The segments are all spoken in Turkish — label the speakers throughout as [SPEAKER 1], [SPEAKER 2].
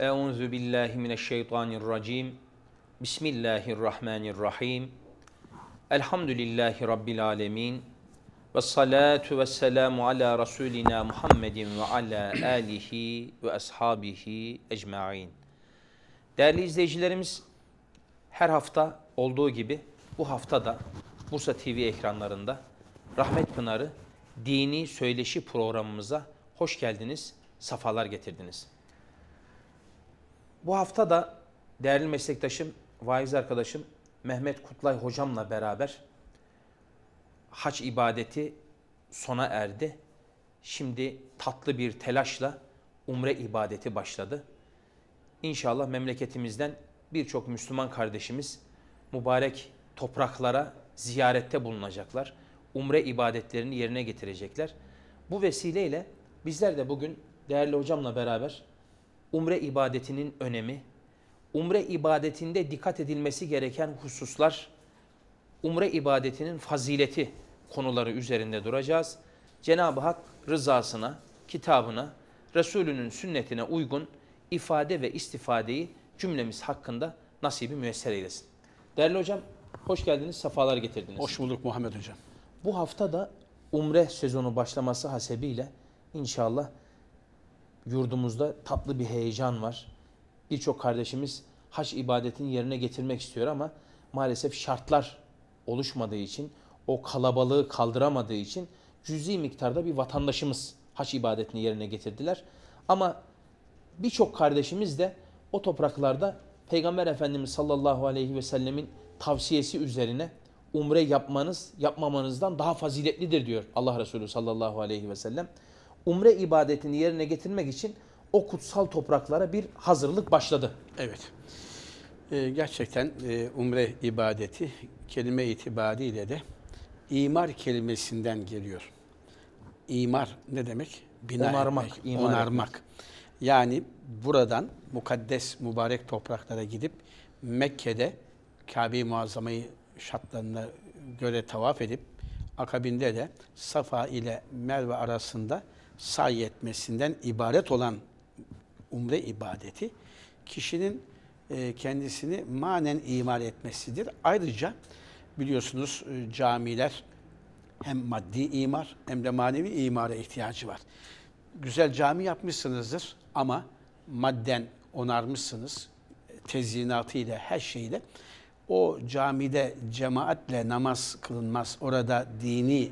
[SPEAKER 1] Euzu billahi mineşşeytanirracim. Bismillahirrahmanirrahim. Elhamdülillahi rabbil alamin. Ve salatu ve selamu ala Resulina Muhammedin ve ala alihi ve ashabihi ecmain. Değerli izleyicilerimiz, her hafta olduğu gibi bu hafta da Bursa TV ekranlarında Rahmet Pınarı Dini Söyleşi programımıza hoş geldiniz, safalar getirdiniz. Bu hafta da değerli meslektaşım, vaiz arkadaşım Mehmet Kutlay hocamla beraber hac ibadeti sona erdi. Şimdi tatlı bir telaşla umre ibadeti başladı. İnşallah memleketimizden birçok Müslüman kardeşimiz mübarek topraklara ziyarette bulunacaklar. Umre ibadetlerini yerine getirecekler. Bu vesileyle bizler de bugün değerli hocamla beraber umre ibadetinin önemi, umre ibadetinde dikkat edilmesi gereken hususlar, umre ibadetinin fazileti konuları üzerinde duracağız. Cenab-ı Hak rızasına, kitabına, Resulünün sünnetine uygun ifade ve istifadeyi cümlemiz hakkında nasibi müyesser eylesin. Değerli hocam, hoş geldiniz, sefalar getirdiniz.
[SPEAKER 2] Hoş bulduk Muhammed Hocam.
[SPEAKER 1] Bu hafta da umre sezonu başlaması hasebiyle inşallah yurdumuzda tatlı bir heyecan var. Birçok kardeşimiz hac ibadetini yerine getirmek istiyor ama maalesef şartlar oluşmadığı için, o kalabalığı kaldıramadığı için cüzi miktarda bir vatandaşımız hac ibadetini yerine getirdiler. Ama birçok kardeşimiz de o topraklarda Peygamber Efendimiz sallallahu aleyhi ve sellemin tavsiyesi üzerine umre yapmanız yapmamanızdan daha faziletlidir diyor Allah Resulü sallallahu aleyhi ve sellem. Umre ibadetini yerine getirmek için o kutsal topraklara bir hazırlık başladı.
[SPEAKER 2] Evet. Ee, gerçekten e, umre ibadeti kelime itibariyle de imar kelimesinden geliyor. İmar ne demek? Bina
[SPEAKER 1] Onarmak,
[SPEAKER 2] etmek,
[SPEAKER 1] imar
[SPEAKER 2] onarmak. Yani buradan mukaddes mübarek topraklara gidip Mekke'de Kabe-i Muazzama'yı şartlarına göre tavaf edip akabinde de Safa ile Merve arasında sahi etmesinden ibaret olan umre ibadeti kişinin e, kendisini manen imar etmesidir. Ayrıca biliyorsunuz e, camiler hem maddi imar hem de manevi imara ihtiyacı var. Güzel cami yapmışsınızdır ama madden onarmışsınız tezyinatıyla her şeyle. O camide cemaatle namaz kılınmaz, orada dini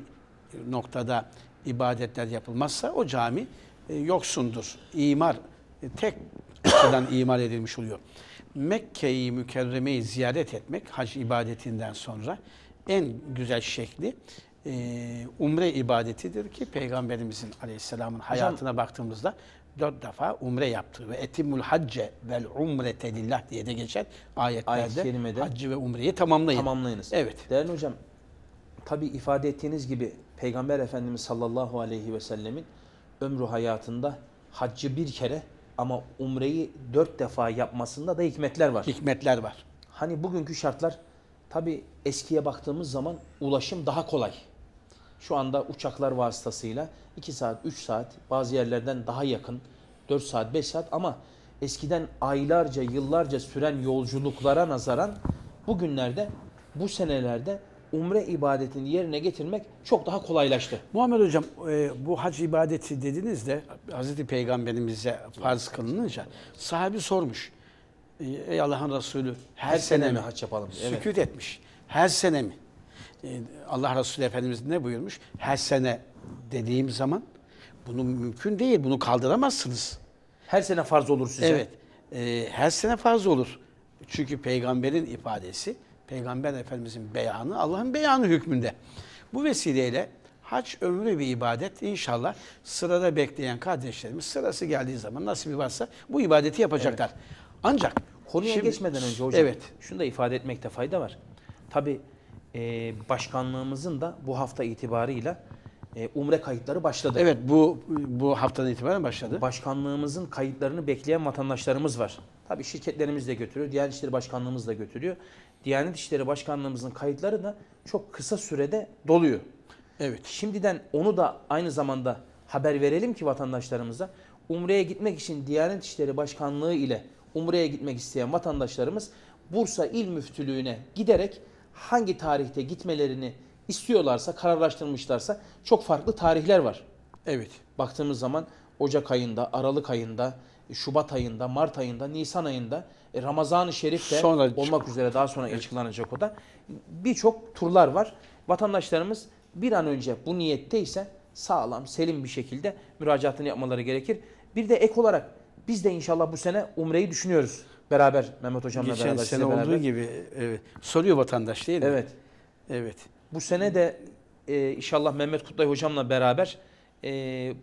[SPEAKER 2] noktada ibadetler yapılmazsa o cami e, yoksundur. İmar e, tek açıdan imar edilmiş oluyor. Mekke'yi mükerremeyi ziyaret etmek hac ibadetinden sonra en güzel şekli e, umre ibadetidir ki Peygamberimizin aleyhisselamın hayatına baktığımızda dört defa umre yaptı ve etimul hacce vel umrete lillah diye de geçer ayetlerde
[SPEAKER 1] kerimede
[SPEAKER 2] haccı ve umreyi tamamlayın.
[SPEAKER 1] Tamamlayınız.
[SPEAKER 2] Evet.
[SPEAKER 1] Değerli hocam, tabi ifade ettiğiniz gibi Peygamber Efendimiz sallallahu aleyhi ve sellemin ömrü hayatında haccı bir kere ama umreyi dört defa yapmasında da hikmetler var.
[SPEAKER 2] Hikmetler var.
[SPEAKER 1] Hani bugünkü şartlar tabi eskiye baktığımız zaman ulaşım daha kolay. Şu anda uçaklar vasıtasıyla 2 saat, 3 saat bazı yerlerden daha yakın 4 saat, 5 saat ama eskiden aylarca, yıllarca süren yolculuklara nazaran bugünlerde, bu senelerde umre ibadetini yerine getirmek çok daha kolaylaştı.
[SPEAKER 2] Muhammed Hocam e, bu hac ibadeti dediniz de Hazreti Peygamberimize farz kılınınca sahabi sormuş. E, Ey Allah'ın Resulü her,
[SPEAKER 1] Her
[SPEAKER 2] sene,
[SPEAKER 1] sene mi hac yapalım diye, evet.
[SPEAKER 2] Sükut etmiş. Her sene mi? E, Allah Resulü Efendimiz ne buyurmuş? Her sene dediğim zaman bunu mümkün değil. Bunu kaldıramazsınız.
[SPEAKER 1] Her sene farz olur size.
[SPEAKER 2] Evet. E, her sene farz olur. Çünkü peygamberin ifadesi, peygamber efendimizin beyanı Allah'ın beyanı hükmünde. Bu vesileyle hac ömrü bir ibadet. İnşallah sırada bekleyen kardeşlerimiz sırası geldiği zaman nasibi varsa bu ibadeti yapacaklar. Ancak
[SPEAKER 1] Konuya
[SPEAKER 2] şimdi-
[SPEAKER 1] geçmeden önce hocam
[SPEAKER 2] Evet.
[SPEAKER 1] şunu da ifade etmekte fayda var. Tabi başkanlığımızın da bu hafta itibarıyla e, umre kayıtları başladı.
[SPEAKER 2] Evet bu bu haftadan itibaren başladı.
[SPEAKER 1] Başkanlığımızın kayıtlarını bekleyen vatandaşlarımız var. Tabi şirketlerimiz de götürüyor, Diyanet İşleri Başkanlığımız da götürüyor. Diyanet İşleri Başkanlığımızın kayıtları da çok kısa sürede doluyor.
[SPEAKER 2] Evet.
[SPEAKER 1] Şimdiden onu da aynı zamanda haber verelim ki vatandaşlarımıza Umre'ye gitmek için Diyanet İşleri Başkanlığı ile Umre'ye gitmek isteyen vatandaşlarımız Bursa İl Müftülüğü'ne giderek hangi tarihte gitmelerini istiyorlarsa, kararlaştırmışlarsa çok farklı tarihler var.
[SPEAKER 2] Evet.
[SPEAKER 1] Baktığımız zaman Ocak ayında, Aralık ayında, Şubat ayında, Mart ayında, Nisan ayında, e, Ramazan-ı Şerif de
[SPEAKER 2] Sonra-
[SPEAKER 1] olmak üzere daha sonra açıklanacak o da. Birçok turlar var. Vatandaşlarımız bir an önce bu niyetteyse sağlam, selim bir şekilde müracaatını yapmaları gerekir. Bir de ek olarak biz de inşallah bu sene Umre'yi düşünüyoruz. Beraber Mehmet Hocam'la
[SPEAKER 2] Geçen
[SPEAKER 1] beraber.
[SPEAKER 2] sene
[SPEAKER 1] sizle beraber.
[SPEAKER 2] olduğu gibi evet. soruyor vatandaş değil mi?
[SPEAKER 1] Evet.
[SPEAKER 2] Evet.
[SPEAKER 1] Bu sene de e, inşallah Mehmet Kutlay hocamla beraber e,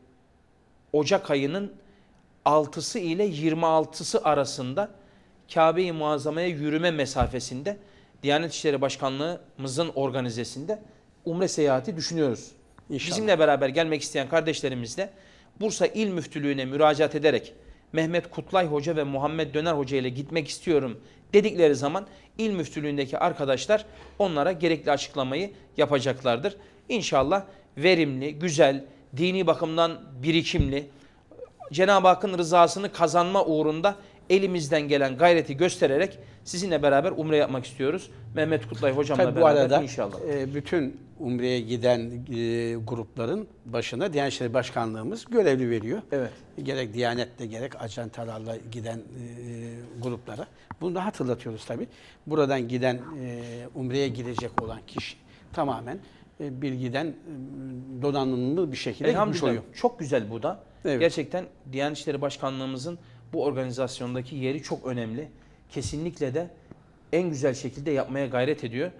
[SPEAKER 1] Ocak ayının 6'sı ile 26'sı arasında Kabe-i Muazzama'ya yürüme mesafesinde Diyanet İşleri Başkanlığımızın organizesinde Umre seyahati düşünüyoruz.
[SPEAKER 2] İnşallah.
[SPEAKER 1] Bizimle beraber gelmek isteyen kardeşlerimiz de Bursa İl Müftülüğü'ne müracaat ederek Mehmet Kutlay Hoca ve Muhammed Döner Hoca ile gitmek istiyorum dedikleri zaman İl Müftülüğü'ndeki arkadaşlar onlara gerekli açıklamayı yapacaklardır. İnşallah verimli, güzel, dini bakımdan birikimli, Cenab-ı Hakk'ın rızasını kazanma uğrunda elimizden gelen gayreti göstererek sizinle beraber umre yapmak istiyoruz. Mehmet Kutlay hocamla
[SPEAKER 2] Tabii
[SPEAKER 1] beraber
[SPEAKER 2] arada
[SPEAKER 1] inşallah.
[SPEAKER 2] e, bütün Umre'ye giden e, grupların başına Diyanet İşleri Başkanlığımız görevli veriyor.
[SPEAKER 1] Evet.
[SPEAKER 2] Gerek Diyanet'te gerek ajantalarla giden e, gruplara. Bunu da hatırlatıyoruz tabii. Buradan giden e, Umre'ye gidecek olan kişi tamamen e, bilgiden e, donanımlı bir şekilde gitmiş oluyor.
[SPEAKER 1] çok güzel bu da.
[SPEAKER 2] Evet.
[SPEAKER 1] Gerçekten Diyanet İşleri Başkanlığımızın bu organizasyondaki yeri çok önemli. Kesinlikle de en güzel şekilde yapmaya gayret ediyor.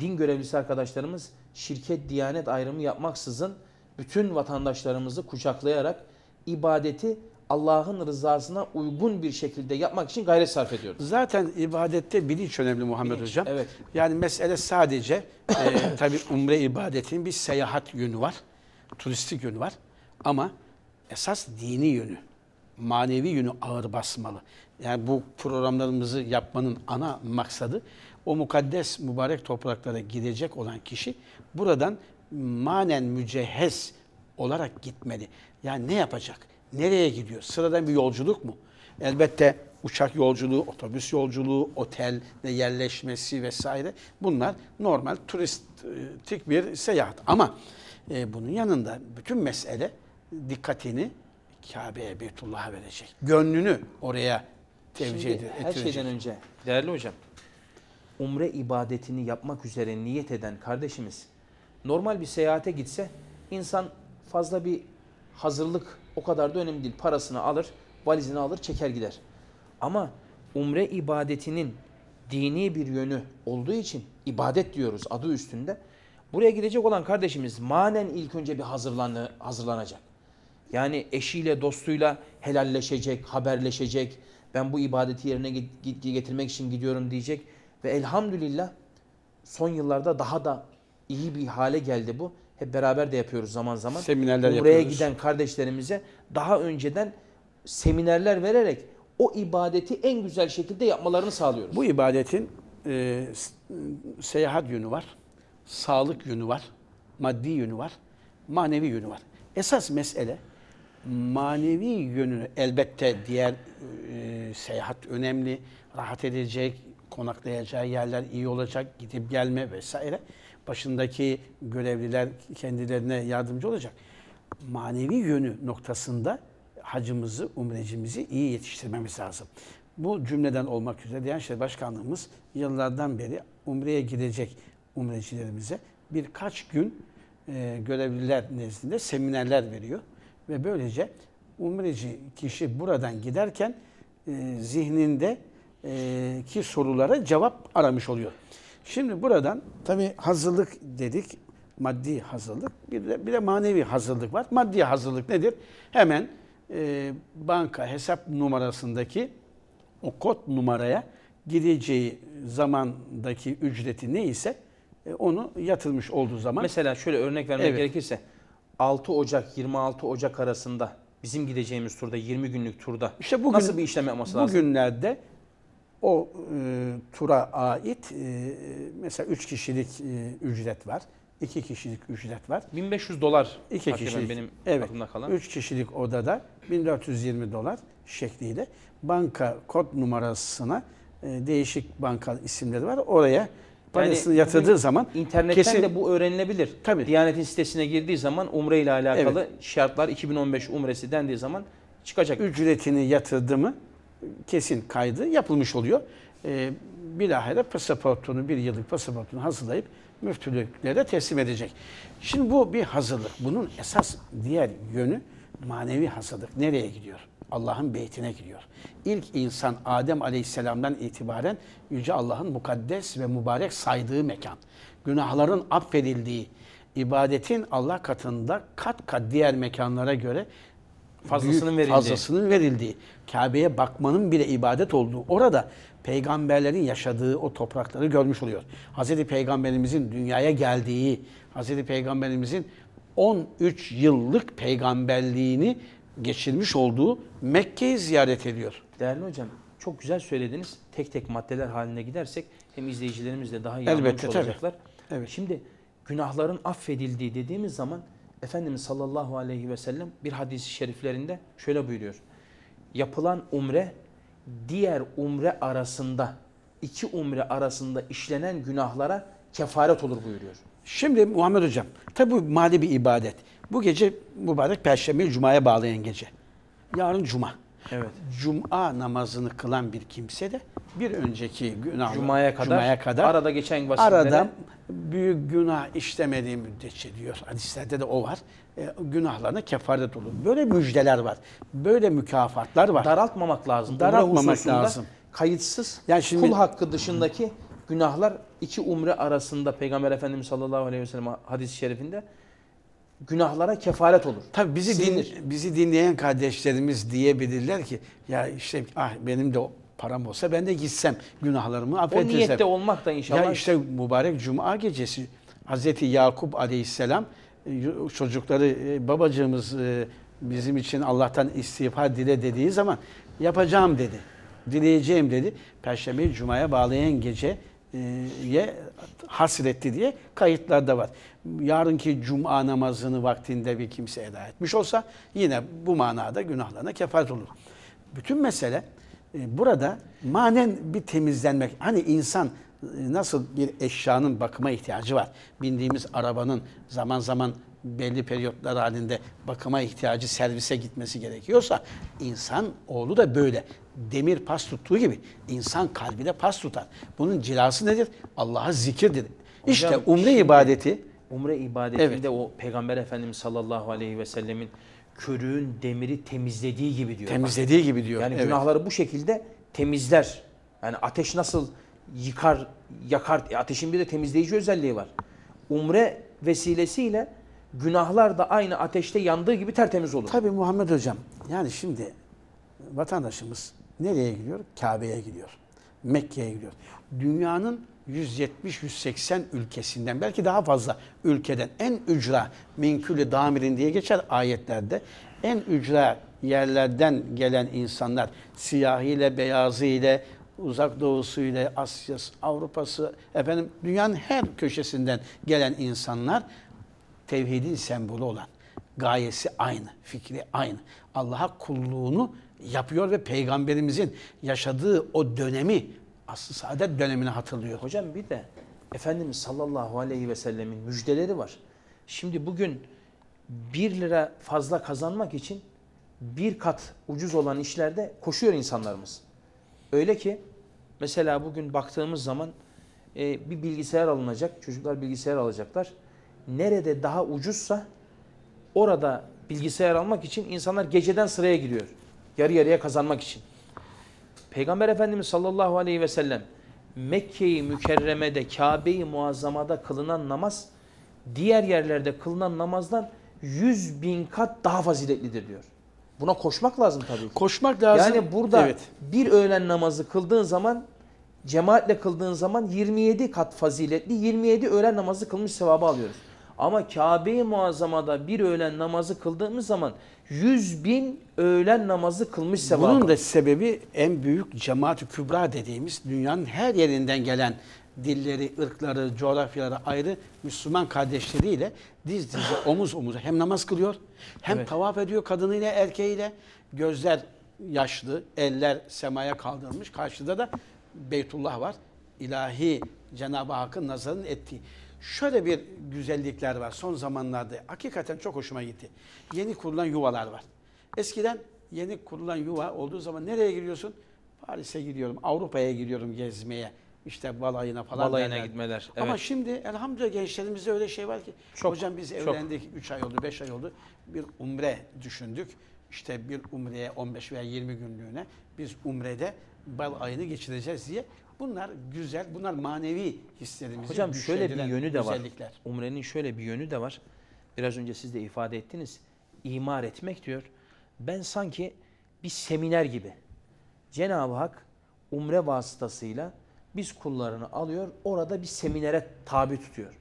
[SPEAKER 1] Din görevlisi arkadaşlarımız şirket diyanet ayrımı yapmaksızın bütün vatandaşlarımızı kucaklayarak ibadeti Allah'ın rızasına uygun bir şekilde yapmak için gayret sarf ediyoruz.
[SPEAKER 2] Zaten ibadette bilinç önemli Muhammed
[SPEAKER 1] Bilinç,
[SPEAKER 2] Hocam.
[SPEAKER 1] evet.
[SPEAKER 2] Yani mesele sadece e, tabii umre ibadetinin bir seyahat yönü var. Turistik yönü var. Ama esas dini yönü, manevi yönü ağır basmalı. Yani bu programlarımızı yapmanın ana maksadı o mukaddes mübarek topraklara gidecek olan kişi buradan manen mücehhez olarak gitmeli. Yani ne yapacak? Nereye gidiyor? Sıradan bir yolculuk mu? Elbette uçak yolculuğu, otobüs yolculuğu, otelde yerleşmesi vesaire bunlar normal turistik bir seyahat. Ama e, bunun yanında bütün mesele dikkatini Kabe'ye, Beytullah'a verecek. Gönlünü oraya tevcih
[SPEAKER 1] Şimdi
[SPEAKER 2] ed-
[SPEAKER 1] her şeyden önce değerli hocam umre ibadetini yapmak üzere niyet eden kardeşimiz normal bir seyahate gitse insan fazla bir hazırlık o kadar da önemli değil. Parasını alır, valizini alır, çeker gider. Ama umre ibadetinin dini bir yönü olduğu için ibadet diyoruz adı üstünde. Buraya gidecek olan kardeşimiz manen ilk önce bir hazırlanı, hazırlanacak. Yani eşiyle, dostuyla helalleşecek, haberleşecek. Ben bu ibadeti yerine getirmek için gidiyorum diyecek. Ve elhamdülillah son yıllarda daha da iyi bir hale geldi bu. Hep beraber de yapıyoruz zaman zaman.
[SPEAKER 2] Seminerler
[SPEAKER 1] Umre'ye
[SPEAKER 2] yapıyoruz.
[SPEAKER 1] giden kardeşlerimize daha önceden seminerler vererek o ibadeti en güzel şekilde yapmalarını sağlıyoruz.
[SPEAKER 2] Bu ibadetin e, seyahat yönü var, sağlık yönü var, maddi yönü var, manevi yönü var. Esas mesele manevi yönünü elbette diğer e, seyahat önemli, rahat edecek, konaklayacağı yerler iyi olacak, gidip gelme vesaire. Başındaki görevliler kendilerine yardımcı olacak. Manevi yönü noktasında hacımızı, umrecimizi iyi yetiştirmemiz lazım. Bu cümleden olmak üzere Diyanet İşleri Başkanlığımız yıllardan beri umreye gidecek umrecilerimize birkaç gün e, görevliler nezdinde seminerler veriyor. Ve böylece umreci kişi buradan giderken e, zihninde e, ki sorulara cevap aramış oluyor. Şimdi buradan tabii hazırlık dedik, maddi hazırlık, bir de, bir de manevi hazırlık var. Maddi hazırlık nedir? Hemen e, banka hesap numarasındaki o kod numaraya gideceği zamandaki ücreti neyse e, onu yatırmış olduğu zaman
[SPEAKER 1] Mesela şöyle örnek vermek
[SPEAKER 2] Evet.
[SPEAKER 1] gerekirse 6 Ocak 26 Ocak arasında bizim gideceğimiz turda 20 günlük turda
[SPEAKER 2] İşte bugün-
[SPEAKER 1] nasıl bir işlem yapması lazım?
[SPEAKER 2] Bugünlerde o e, tura ait e, mesela 3 kişilik e, ücret var. iki kişilik ücret var.
[SPEAKER 1] 1500 dolar
[SPEAKER 2] İki
[SPEAKER 1] takriben
[SPEAKER 2] kişilik,
[SPEAKER 1] benim
[SPEAKER 2] evet,
[SPEAKER 1] aklımda kalan.
[SPEAKER 2] üç kişilik odada 1420 dolar şekliyle banka kod numarasına e, değişik banka isimleri var. Oraya parasını
[SPEAKER 1] bugün
[SPEAKER 2] yatırdığı zaman
[SPEAKER 1] İnternetten
[SPEAKER 2] kesin-
[SPEAKER 1] de bu öğrenilebilir.
[SPEAKER 2] Tabii.
[SPEAKER 1] Diyanet'in sitesine girdiği zaman umre ile alakalı şartlar 2015 umresi dendiği zaman çıkacak.
[SPEAKER 2] ücretini yatırdı mı kesin kaydı yapılmış oluyor. Ee, bilahare pasaportunu, bir yıllık pasaportunu hazırlayıp müftülüklere teslim edecek. Şimdi bu bir hazırlık. Bunun esas diğer yönü manevi hazırlık. Nereye gidiyor? Allah'ın beytine gidiyor. İlk insan Adem Aleyhisselam'dan itibaren Yüce Allah'ın mukaddes ve mübarek saydığı mekan. Günahların affedildiği, ibadetin Allah katında kat kat diğer mekanlara göre
[SPEAKER 1] Fazlasının verildiği.
[SPEAKER 2] fazlasının verildiği, Kabe'ye bakmanın bile ibadet olduğu, orada peygamberlerin yaşadığı o toprakları görmüş oluyor. Hazreti Peygamberimizin dünyaya geldiği, Hazreti Peygamberimizin 13 yıllık peygamberliğini geçirmiş olduğu Mekke'yi ziyaret ediyor.
[SPEAKER 1] Değerli hocam çok güzel söylediniz. Tek tek maddeler haline gidersek hem izleyicilerimiz de daha iyi
[SPEAKER 2] Elbette,
[SPEAKER 1] anlamış
[SPEAKER 2] tabii.
[SPEAKER 1] olacaklar.
[SPEAKER 2] Evet.
[SPEAKER 1] Şimdi günahların affedildiği dediğimiz zaman Efendimiz sallallahu aleyhi ve sellem bir hadisi şeriflerinde şöyle buyuruyor. Yapılan umre diğer umre arasında iki umre arasında işlenen günahlara kefaret olur buyuruyor.
[SPEAKER 2] Şimdi Muhammed Hocam, tabi bu mali bir ibadet. Bu gece mübarek Perşembe Cuma'ya bağlayan gece. Yarın Cuma.
[SPEAKER 1] Evet.
[SPEAKER 2] Cuma namazını kılan bir kimse de bir önceki günah
[SPEAKER 1] Cuma'ya kadar,
[SPEAKER 2] Cuma'ya kadar
[SPEAKER 1] arada geçen vakitlere
[SPEAKER 2] arada büyük günah işlemediği müddetçe diyor. Hadislerde de o var. E, günahlarına kefaret olur. Böyle müjdeler var. Böyle mükafatlar var.
[SPEAKER 1] daraltmamak lazım.
[SPEAKER 2] Daraltmamak lazım.
[SPEAKER 1] Kayıtsız
[SPEAKER 2] Yani şimdi-
[SPEAKER 1] kul hakkı dışındaki günahlar iki umre arasında Peygamber Efendimiz sallallahu aleyhi ve sellem hadis-i şerifinde günahlara kefaret olur.
[SPEAKER 2] Tabii bizi din, bizi dinleyen kardeşlerimiz diyebilirler ki ya işte ah benim de o param olsa ben de gitsem günahlarımı
[SPEAKER 1] O
[SPEAKER 2] affetirsem.
[SPEAKER 1] niyette olmak da inşallah
[SPEAKER 2] Ya işte mübarek cuma gecesi Hazreti Yakup Aleyhisselam e, çocukları e, babacığımız e, bizim için Allah'tan istiğfar dile dediği zaman yapacağım dedi. Dileyeceğim dedi. Perşembe Cuma'ya bağlayan gece ye hasretti diye kayıtlarda var. Yarınki cuma namazını vaktinde bir kimse eda etmiş olsa yine bu manada günahlarına kefaret olur. Bütün mesele burada manen bir temizlenmek. Hani insan nasıl bir eşyanın bakıma ihtiyacı var. Bindiğimiz arabanın zaman zaman belli periyotlar halinde bakıma ihtiyacı servise gitmesi gerekiyorsa insan oğlu da böyle. Demir pas tuttuğu gibi insan kalbi de pas tutar. Bunun cilası nedir? Allah'a zikirdir. İşte
[SPEAKER 1] Hocam,
[SPEAKER 2] umre
[SPEAKER 1] şimdi-
[SPEAKER 2] ibadeti
[SPEAKER 1] umre ibadetinde
[SPEAKER 2] Evet.
[SPEAKER 1] o Peygamber Efendimiz sallallahu aleyhi ve sellemin körüğün demiri temizlediği gibi diyor.
[SPEAKER 2] temizlediği gibi diyor.
[SPEAKER 1] Yani
[SPEAKER 2] Evet.
[SPEAKER 1] günahları bu şekilde temizler. Yani ateş nasıl yıkar, yakar, e, ateşin bir de temizleyici özelliği var. Umre vesilesiyle günahlar da aynı ateşte yandığı gibi tertemiz olur.
[SPEAKER 2] Tabii Muhammed Hocam. Yani şimdi vatandaşımız nereye gidiyor? Kabe'ye gidiyor. Mekke'ye gidiyor. Dünyanın 170-180 ülkesinden belki daha fazla ülkeden en ücra minkülü damirin diye geçer ayetlerde. En ücra yerlerden gelen insanlar siyahıyla, beyazıyla, uzak doğusuyla, Asya'sı, Avrupa'sı, efendim dünyanın her köşesinden gelen insanlar tevhidin sembolü olan, gayesi aynı, fikri aynı. Allah'a kulluğunu yapıyor ve peygamberimizin yaşadığı o dönemi, asıl saadet dönemini hatırlıyor.
[SPEAKER 1] Hocam bir de Efendimiz sallallahu aleyhi ve sellemin müjdeleri var. Şimdi bugün 1 lira fazla kazanmak için bir kat ucuz olan işlerde koşuyor insanlarımız. Öyle ki mesela bugün baktığımız zaman e, bir bilgisayar alınacak, çocuklar bilgisayar alacaklar. Nerede daha ucuzsa orada bilgisayar almak için insanlar geceden sıraya giriyor. Yarı yarıya kazanmak için. Peygamber Efendimiz sallallahu aleyhi ve sellem Mekke-i Mükerreme'de, Kabe-i Muazzama'da kılınan namaz diğer yerlerde kılınan namazdan 100 bin kat daha faziletlidir diyor. Buna koşmak lazım tabii ki.
[SPEAKER 2] Koşmak lazım.
[SPEAKER 1] Yani burada
[SPEAKER 2] evet.
[SPEAKER 1] bir öğlen namazı kıldığın zaman cemaatle kıldığın zaman 27 kat faziletli 27 öğlen namazı kılmış sevabı alıyoruz. Ama Kabe-i Muazzama'da bir öğlen namazı kıldığımız zaman 100 bin öğlen namazı kılmış sevabı.
[SPEAKER 2] Bunun da sebebi en büyük cemaat-ü kübra dediğimiz dünyanın her yerinden gelen dilleri, ırkları, coğrafyaları ayrı Müslüman kardeşleriyle diz dize, omuz omuza hem namaz kılıyor, hem
[SPEAKER 1] Evet.
[SPEAKER 2] tavaf ediyor kadınıyla, erkeğiyle. Gözler yaşlı, eller semaya kaldırılmış. Karşıda da Beytullah var. İlahi Cenab-ı Hakk'ın nazarının ettiği. Şöyle bir güzellikler var son zamanlarda. Hakikaten çok hoşuma gitti. Yeni kurulan yuvalar var. Eskiden yeni kurulan yuva olduğu zaman nereye giriyorsun? Paris'e gidiyorum, Avrupa'ya gidiyorum gezmeye. İşte balayına falan.
[SPEAKER 1] Balayına
[SPEAKER 2] derler.
[SPEAKER 1] gitmeler,
[SPEAKER 2] Ama
[SPEAKER 1] evet.
[SPEAKER 2] şimdi elhamdülillah gençlerimizde öyle şey var ki.
[SPEAKER 1] Çok,
[SPEAKER 2] Hocam biz evlendik 3 ay oldu, 5 ay oldu. Bir umre düşündük. İşte bir umreye 15 veya 20 günlüğüne biz umrede bal ayını geçireceğiz diye. Bunlar güzel, bunlar manevi hislerimizi
[SPEAKER 1] Hocam şöyle bir yönü de var. Umrenin şöyle bir yönü de var. Biraz önce siz de ifade ettiniz. İmar etmek diyor. Ben sanki bir seminer gibi. Cenab-ı Hak umre vasıtasıyla biz kullarını alıyor, orada bir seminere tabi tutuyor.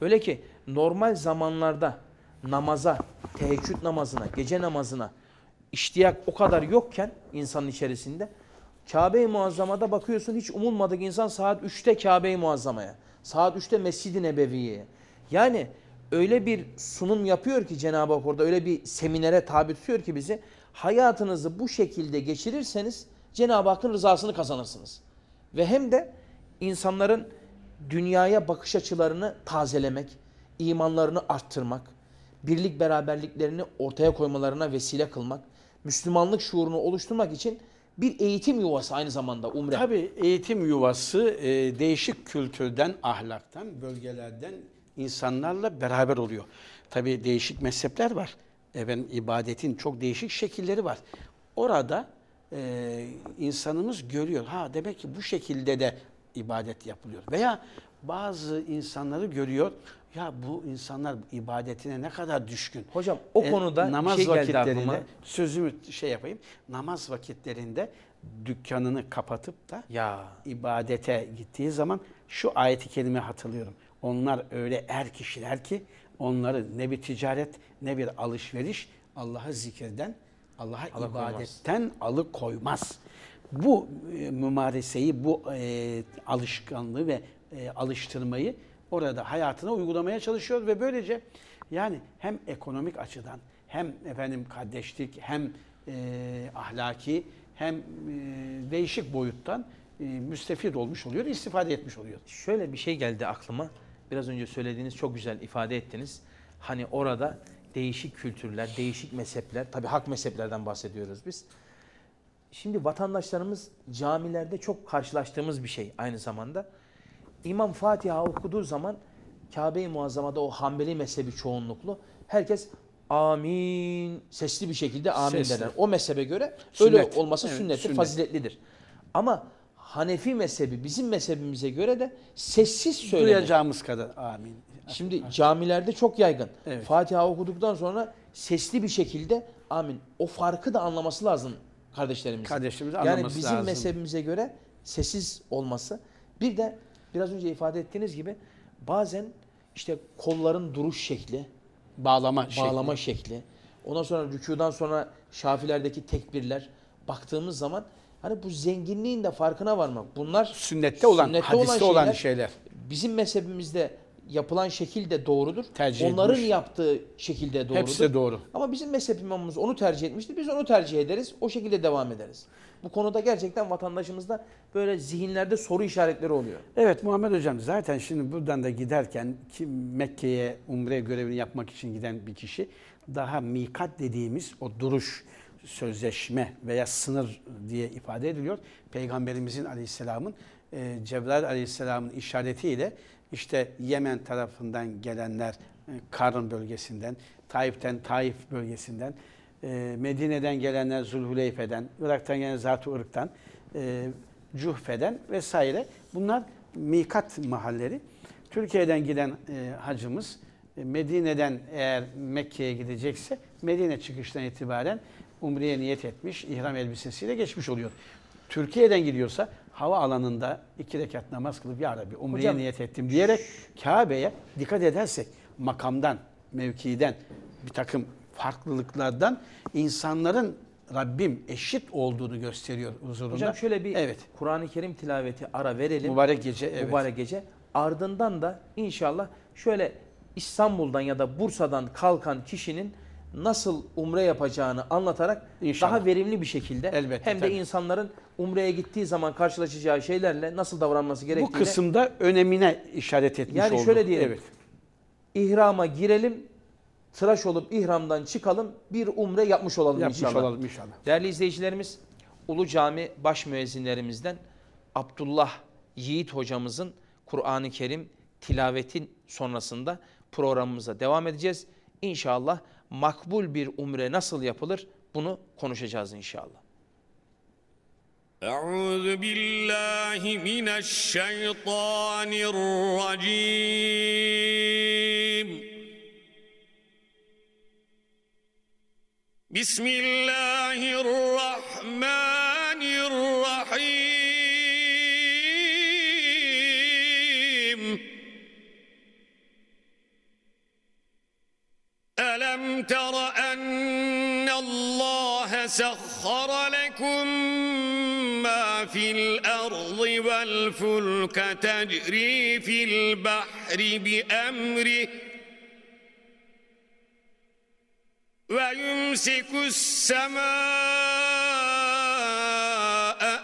[SPEAKER 1] Öyle ki normal zamanlarda namaza, teheccüd namazına, gece namazına iştiyak o kadar yokken insanın içerisinde Kabe-i Muazzama'da bakıyorsun hiç umulmadık insan saat 3'te Kabe-i Muazzama'ya, saat 3'te Mescid-i Nebevi'ye. Yani öyle bir sunum yapıyor ki Cenab-ı Hak orada öyle bir seminere tabi tutuyor ki bizi hayatınızı bu şekilde geçirirseniz Cenab-ı Hakk'ın rızasını kazanırsınız. Ve hem de insanların dünyaya bakış açılarını tazelemek, imanlarını arttırmak, birlik beraberliklerini ortaya koymalarına vesile kılmak, Müslümanlık şuurunu oluşturmak için bir eğitim yuvası aynı zamanda umre.
[SPEAKER 2] Tabii eğitim yuvası e, değişik kültürden, ahlaktan, bölgelerden insanlarla beraber oluyor. Tabii değişik mezhepler var. Efendim, ibadetin çok değişik şekilleri var. Orada e, insanımız görüyor. Ha demek ki bu şekilde de ibadet yapılıyor. Veya bazı insanları görüyor. Ya bu insanlar ibadetine ne kadar düşkün.
[SPEAKER 1] Hocam o
[SPEAKER 2] E,
[SPEAKER 1] konuda
[SPEAKER 2] namaz
[SPEAKER 1] bir şey
[SPEAKER 2] vakitlerinde sözümü şey yapayım. Namaz vakitlerinde dükkanını kapatıp da
[SPEAKER 1] Ya
[SPEAKER 2] ibadete gittiği zaman şu ayeti kerime hatırlıyorum. Onlar öyle er kişiler ki onları ne bir ticaret ne bir alışveriş Allah'ı zikirden, Allah'a
[SPEAKER 1] Alıkoymaz.
[SPEAKER 2] ibadetten alıkoymaz. Bu e, mümareseyi, bu e, alışkanlığı ve e, alıştırmayı orada hayatına uygulamaya çalışıyor ve böylece yani hem ekonomik açıdan hem efendim kardeşlik hem e, ahlaki hem e, değişik boyuttan e, müstefid olmuş oluyor, istifade etmiş oluyor.
[SPEAKER 1] şöyle bir şey geldi aklıma. Biraz önce söylediğiniz çok güzel ifade ettiniz. Hani orada değişik kültürler, değişik mezhepler, tabii hak mezheplerden bahsediyoruz biz. Şimdi vatandaşlarımız camilerde çok karşılaştığımız bir şey aynı zamanda. İmam Fatiha okuduğu zaman Kabe-i Muazzama'da o Hanbeli mezhebi çoğunluklu herkes amin sesli bir şekilde amin
[SPEAKER 2] Sesli.
[SPEAKER 1] derler. O mezhebe göre
[SPEAKER 2] Sünnet.
[SPEAKER 1] öyle olması
[SPEAKER 2] Evet,
[SPEAKER 1] sünnettir,
[SPEAKER 2] sünnet.
[SPEAKER 1] faziletlidir. Ama Hanefi mezhebi bizim mezhebimize göre de sessiz söylenir.
[SPEAKER 2] Duyacağımız kadar amin.
[SPEAKER 1] Şimdi camilerde çok yaygın.
[SPEAKER 2] Evet.
[SPEAKER 1] Fatiha okuduktan sonra sesli bir şekilde amin. O farkı da anlaması lazım kardeşlerimizin.
[SPEAKER 2] Kardeşlerimizin
[SPEAKER 1] yani
[SPEAKER 2] anlaması
[SPEAKER 1] bizim
[SPEAKER 2] lazım.
[SPEAKER 1] mezhebimize göre sessiz olması. Bir de biraz önce ifade ettiğiniz gibi bazen işte kolların duruş şekli,
[SPEAKER 2] Bağlama, şekli.
[SPEAKER 1] bağlama şekli. Ondan sonra rükudan sonra şafilerdeki tekbirler baktığımız zaman hani bu zenginliğin de farkına varmak. Bunlar
[SPEAKER 2] sünnette olan,
[SPEAKER 1] sünnette
[SPEAKER 2] hadiste olan
[SPEAKER 1] şeyler.
[SPEAKER 2] şeyler.
[SPEAKER 1] Bizim mezhebimizde yapılan şekil de doğrudur.
[SPEAKER 2] Tercih
[SPEAKER 1] Onların
[SPEAKER 2] edilmiş.
[SPEAKER 1] yaptığı şekil de doğrudur.
[SPEAKER 2] Hepsi de doğru.
[SPEAKER 1] Ama bizim mezhep imamımız onu tercih etmişti. Biz onu tercih ederiz. O şekilde devam ederiz. Bu konuda gerçekten vatandaşımızda böyle zihinlerde soru işaretleri oluyor.
[SPEAKER 2] Evet Muhammed Hocam zaten şimdi buradan da giderken ki Mekke'ye umre görevini yapmak için giden bir kişi daha mikat dediğimiz o duruş, sözleşme veya sınır diye ifade ediliyor. Peygamberimizin aleyhisselamın e, Cebrail aleyhisselamın işaretiyle işte Yemen tarafından gelenler e, Karın bölgesinden, Taif'ten Taif bölgesinden, e, Medine'den gelenler Zulhuleyfe'den, Irak'tan gelen Zat-ı Irk'tan, e, Cuhfe'den vesaire. Bunlar mikat mahalleri. Türkiye'den giden hacımız Medine'den eğer Mekke'ye gidecekse Medine çıkıştan itibaren Umre'ye niyet etmiş, ihram elbisesiyle geçmiş oluyor. Türkiye'den gidiyorsa hava alanında iki rekat namaz kılıp ya Rabbi Umre'ye
[SPEAKER 1] Hocam,
[SPEAKER 2] niyet ettim diyerek Kabe'ye dikkat edersek makamdan, mevkiden, bir takım farklılıklardan insanların Rabbim eşit olduğunu gösteriyor huzurunda.
[SPEAKER 1] Hocam şöyle bir
[SPEAKER 2] Evet.
[SPEAKER 1] Kur'an-ı Kerim tilaveti ara verelim.
[SPEAKER 2] Mübarek gece evet.
[SPEAKER 1] Mübarek gece. Ardından da inşallah şöyle İstanbul'dan ya da Bursa'dan kalkan kişinin nasıl umre yapacağını anlatarak
[SPEAKER 2] İnşallah.
[SPEAKER 1] daha verimli bir şekilde
[SPEAKER 2] Elbette,
[SPEAKER 1] hem de
[SPEAKER 2] tabii.
[SPEAKER 1] insanların umreye gittiği zaman karşılaşacağı şeylerle nasıl davranması
[SPEAKER 2] Bu
[SPEAKER 1] gerektiğini
[SPEAKER 2] kısımda önemine işaret etmiş
[SPEAKER 1] Yani
[SPEAKER 2] oldu.
[SPEAKER 1] şöyle diyelim.
[SPEAKER 2] Evet.
[SPEAKER 1] ihrama girelim, tıraş olup ihramdan çıkalım, bir umre yapmış olalım
[SPEAKER 2] Yapmış
[SPEAKER 1] inşallah.
[SPEAKER 2] olalım inşallah.
[SPEAKER 1] Değerli izleyicilerimiz, Ulu Cami baş müezzinlerimizden Abdullah Yiğit hocamızın Kur'an-ı Kerim tilavetin sonrasında programımıza devam edeceğiz. İnşallah makbul bir umre nasıl yapılır bunu konuşacağız inşallah.
[SPEAKER 3] أعوذ بالله من الشيطان الرجيم بسم الله الرحمن ألم تر أن الله سخر لكم ما في الأرض والفلك تجري في البحر بأمره ويمسك السماء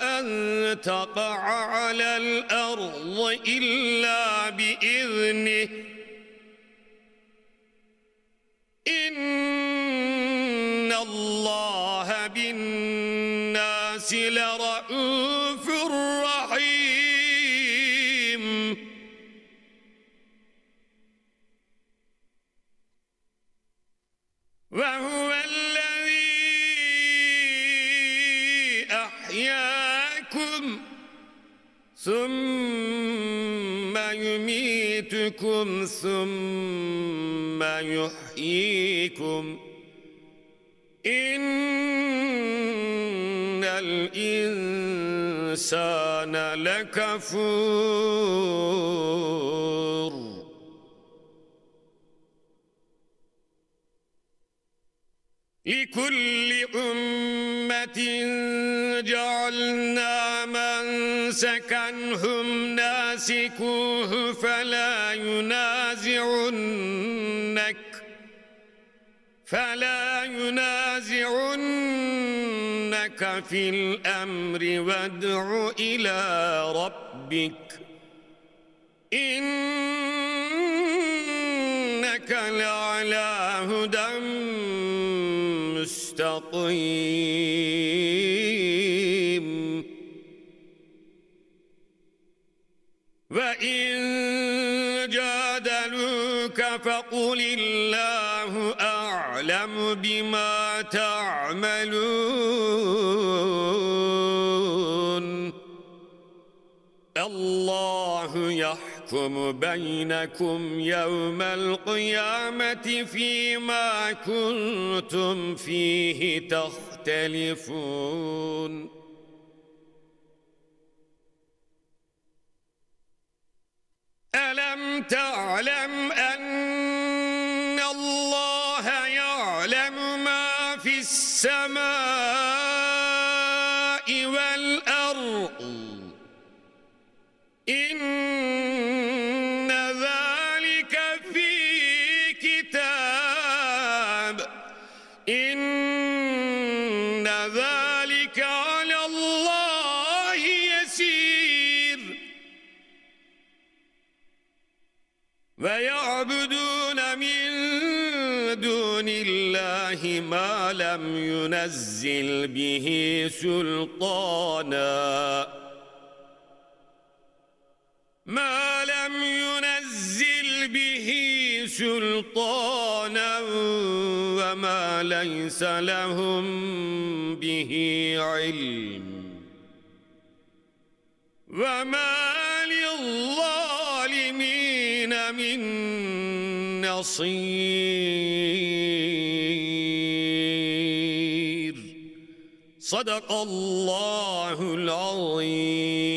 [SPEAKER 3] أن تقع على الأرض إلا بإذنه إن الله بالناس لرؤوف رحيم. وهو الذي أحياكم ثم يميتكم ثم يحييكم. إن الإنسان لكفور. لكل أمة جعلنا منسكا هم ناسكوه فلا ينازعنك فلا ينازعنك في الأمر وادع إلى ربك إنك لعلى هدى مستقيم وإن جادلوك فقل الله أعلم بما تعملون الله يحكم بينكم يوم القيامة فيما كنتم فيه تختلفون ألم تعلم أن الله يعلم ما في السماء ما لم ينزل به سلطانا. ما لم ينزل به سلطانا وما ليس لهم به علم. وما للظالمين من نصير. صدق الله العظيم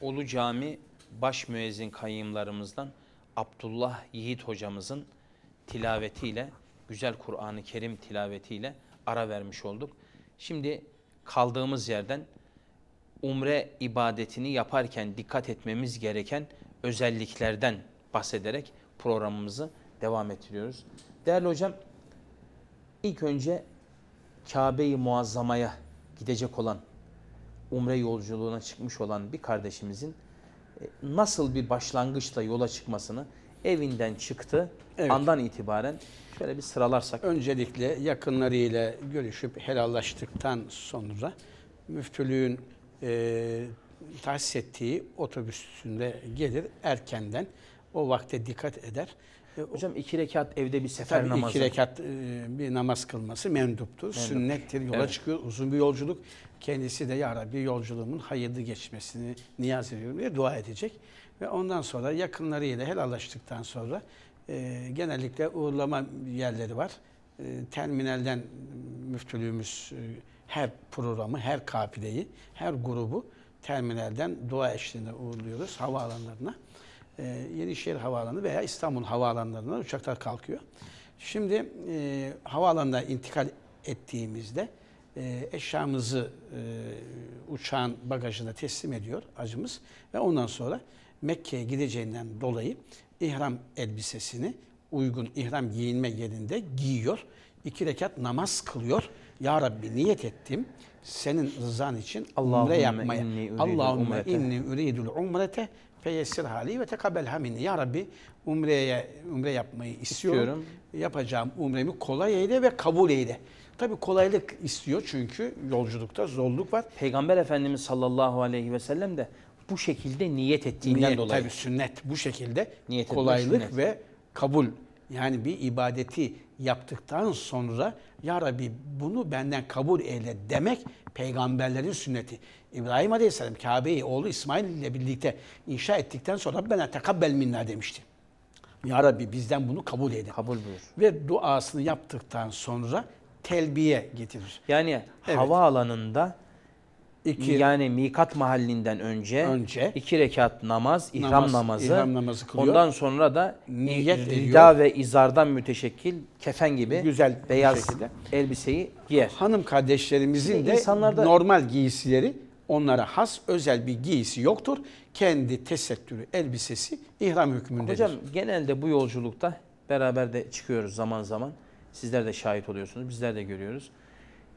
[SPEAKER 1] Ulu Cami baş müezzin kayyımlarımızdan Abdullah Yiğit hocamızın tilavetiyle, güzel Kur'an-ı Kerim tilavetiyle ara vermiş olduk. Şimdi kaldığımız yerden umre ibadetini yaparken dikkat etmemiz gereken özelliklerden bahsederek programımızı devam ettiriyoruz. Değerli hocam, ilk önce Kabe-i Muazzama'ya gidecek olan, umre yolculuğuna çıkmış olan bir kardeşimizin e, nasıl bir başlangıçla yola çıkmasını evinden çıktı
[SPEAKER 2] Evet.
[SPEAKER 1] andan itibaren şöyle bir sıralarsak.
[SPEAKER 2] Öncelikle yakınlarıyla görüşüp helallaştıktan sonra müftülüğün e, tahsis ettiği otobüsünde gelir erkenden o vakte dikkat eder. E,
[SPEAKER 1] Hocam iki rekat evde bir sefer
[SPEAKER 2] Tabii
[SPEAKER 1] namazı.
[SPEAKER 2] iki rekat e, bir namaz kılması menduptur, sünnettir, yola
[SPEAKER 1] Evet.
[SPEAKER 2] çıkıyor. Uzun bir yolculuk. Kendisi de ya Rabbi yolculuğumun hayırlı geçmesini niyaz ediyorum diye dua edecek. Ve ondan sonra yakınlarıyla helallaştıktan sonra e, genellikle uğurlama yerleri var. E, terminalden müftülüğümüz e, her programı, her kafileyi, her grubu terminalden dua eşliğinde uğurluyoruz havaalanlarına. E, Yenişehir Havaalanı veya İstanbul havaalanlarından uçaklar kalkıyor. Şimdi e, havaalanına intikal ettiğimizde e, eşyamızı e, uçağın bagajına teslim ediyor acımız ve ondan sonra Mekke'ye gideceğinden dolayı ihram elbisesini uygun ihram giyinme yerinde giyiyor. İki rekat namaz kılıyor. Ya Rabbi niyet ettim senin rızan için umre yapmaya. Allahümme inni üridul umrete feyessir hali ve tekabelha minni. Ya Rabbi umreye umre yapmayı istiyorum.
[SPEAKER 1] İstiyorum.
[SPEAKER 2] Yapacağım umremi kolay eyle ve kabul eyle. Tabii kolaylık istiyor çünkü yolculukta zorluk var.
[SPEAKER 1] Peygamber Efendimiz sallallahu aleyhi ve sellem de bu şekilde niyet ettiğinden
[SPEAKER 2] Niyet,
[SPEAKER 1] dolayı.
[SPEAKER 2] tabii sünnet bu şekilde
[SPEAKER 1] Niyet
[SPEAKER 2] kolaylık
[SPEAKER 1] sünnet.
[SPEAKER 2] ve kabul. Yani bir ibadeti yaptıktan sonra ya Rabbi bunu benden kabul eyle demek peygamberlerin sünneti. İbrahim Aleyhisselam Kabe'yi oğlu İsmail ile birlikte inşa ettikten sonra bana tekabbel minna demişti. Ya Rabbi bizden bunu kabul eyle.
[SPEAKER 1] Kabul buyur.
[SPEAKER 2] Ve duasını yaptıktan sonra telbiye getirir.
[SPEAKER 1] Yani
[SPEAKER 2] Evet.
[SPEAKER 1] havaalanında
[SPEAKER 2] İki,
[SPEAKER 1] yani mikat mahallinden önce,
[SPEAKER 2] Önce
[SPEAKER 1] iki rekat namaz, ihram
[SPEAKER 2] namaz-
[SPEAKER 1] namazı.
[SPEAKER 2] ihram namazı kılıyor.
[SPEAKER 1] Ondan sonra da
[SPEAKER 2] Niyet
[SPEAKER 1] rida
[SPEAKER 2] ediyor.
[SPEAKER 1] ve izardan müteşekkil kefen gibi
[SPEAKER 2] Güzel
[SPEAKER 1] beyaz
[SPEAKER 2] şekilde.
[SPEAKER 1] elbiseyi giyer.
[SPEAKER 2] hanım kardeşlerimizin de
[SPEAKER 1] insanlarda-
[SPEAKER 2] normal giysileri onlara has özel bir giysi yoktur. Kendi tesettürü elbisesi ihram hükmündedir.
[SPEAKER 1] Hocam genelde bu yolculukta beraber de çıkıyoruz zaman zaman. Sizler de şahit oluyorsunuz, bizler de görüyoruz.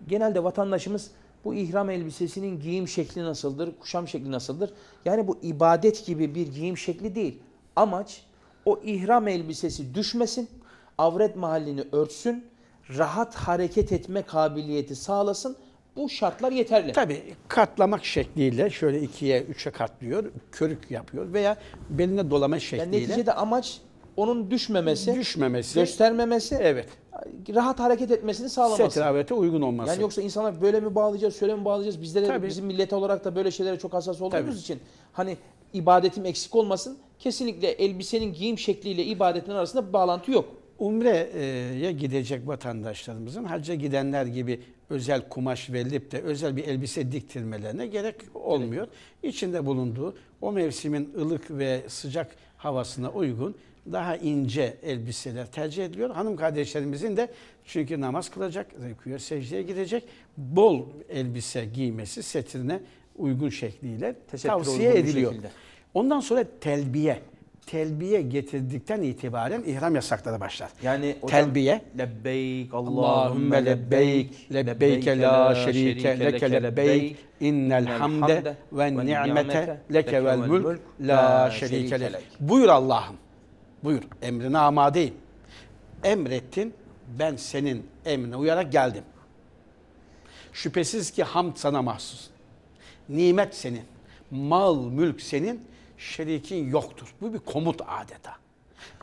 [SPEAKER 1] Genelde vatandaşımız bu ihram elbisesinin giyim şekli nasıldır, kuşam şekli nasıldır? Yani bu ibadet gibi bir giyim şekli değil. Amaç o ihram elbisesi düşmesin, avret mahallini örtsün, rahat hareket etme kabiliyeti sağlasın. Bu şartlar yeterli.
[SPEAKER 2] Tabii katlamak şekliyle şöyle ikiye üçe katlıyor, körük yapıyor veya beline dolama
[SPEAKER 1] Yani
[SPEAKER 2] şekliyle
[SPEAKER 1] neticede amaç onun düşmemesi,
[SPEAKER 2] düşmemesi,
[SPEAKER 1] göstermemesi,
[SPEAKER 2] evet,
[SPEAKER 1] rahat hareket etmesini sağlaması.
[SPEAKER 2] setravete uygun olması.
[SPEAKER 1] Yani yoksa insanlar böyle mi bağlayacağız, şöyle mi bağlayacağız? Bizde de
[SPEAKER 2] Tabii.
[SPEAKER 1] bizim millet olarak da böyle şeylere çok hassas olduğumuz
[SPEAKER 2] Tabii.
[SPEAKER 1] için hani ibadetim eksik olmasın. Kesinlikle elbisenin giyim şekliyle ibadetin arasında bir bağlantı yok.
[SPEAKER 2] Umre'ye gidecek vatandaşlarımızın hacca gidenler gibi özel kumaş verilip de özel bir elbise diktirmelerine gerek olmuyor. İçinde bulunduğu o mevsimin ılık ve sıcak havasına uygun daha ince elbiseler tercih ediliyor. Hanım kardeşlerimizin de çünkü namaz kılacak, rüküye secdeye gidecek bol elbise giymesi setrine uygun şekliyle
[SPEAKER 1] Tesettüre
[SPEAKER 2] tavsiye ediliyor.
[SPEAKER 1] şekilde.
[SPEAKER 2] Ondan sonra telbiye. Telbiye getirdikten itibaren ihram yasakları başlar.
[SPEAKER 1] Yani hocam,
[SPEAKER 2] Telbiye.
[SPEAKER 1] Lebbeyk
[SPEAKER 2] Allahümme lebbeyk, lebbeyke la şerike leke lebbeyk, innel hamde ve ni'mete leke vel mulk la şerike lek. Buyur Allah'ım. Buyur. Emrine amadeyim. Emrettin. Ben senin emrine uyarak geldim. Şüphesiz ki hamd sana mahsus. Nimet senin. Mal, mülk senin. Şerikin yoktur. Bu bir komut adeta.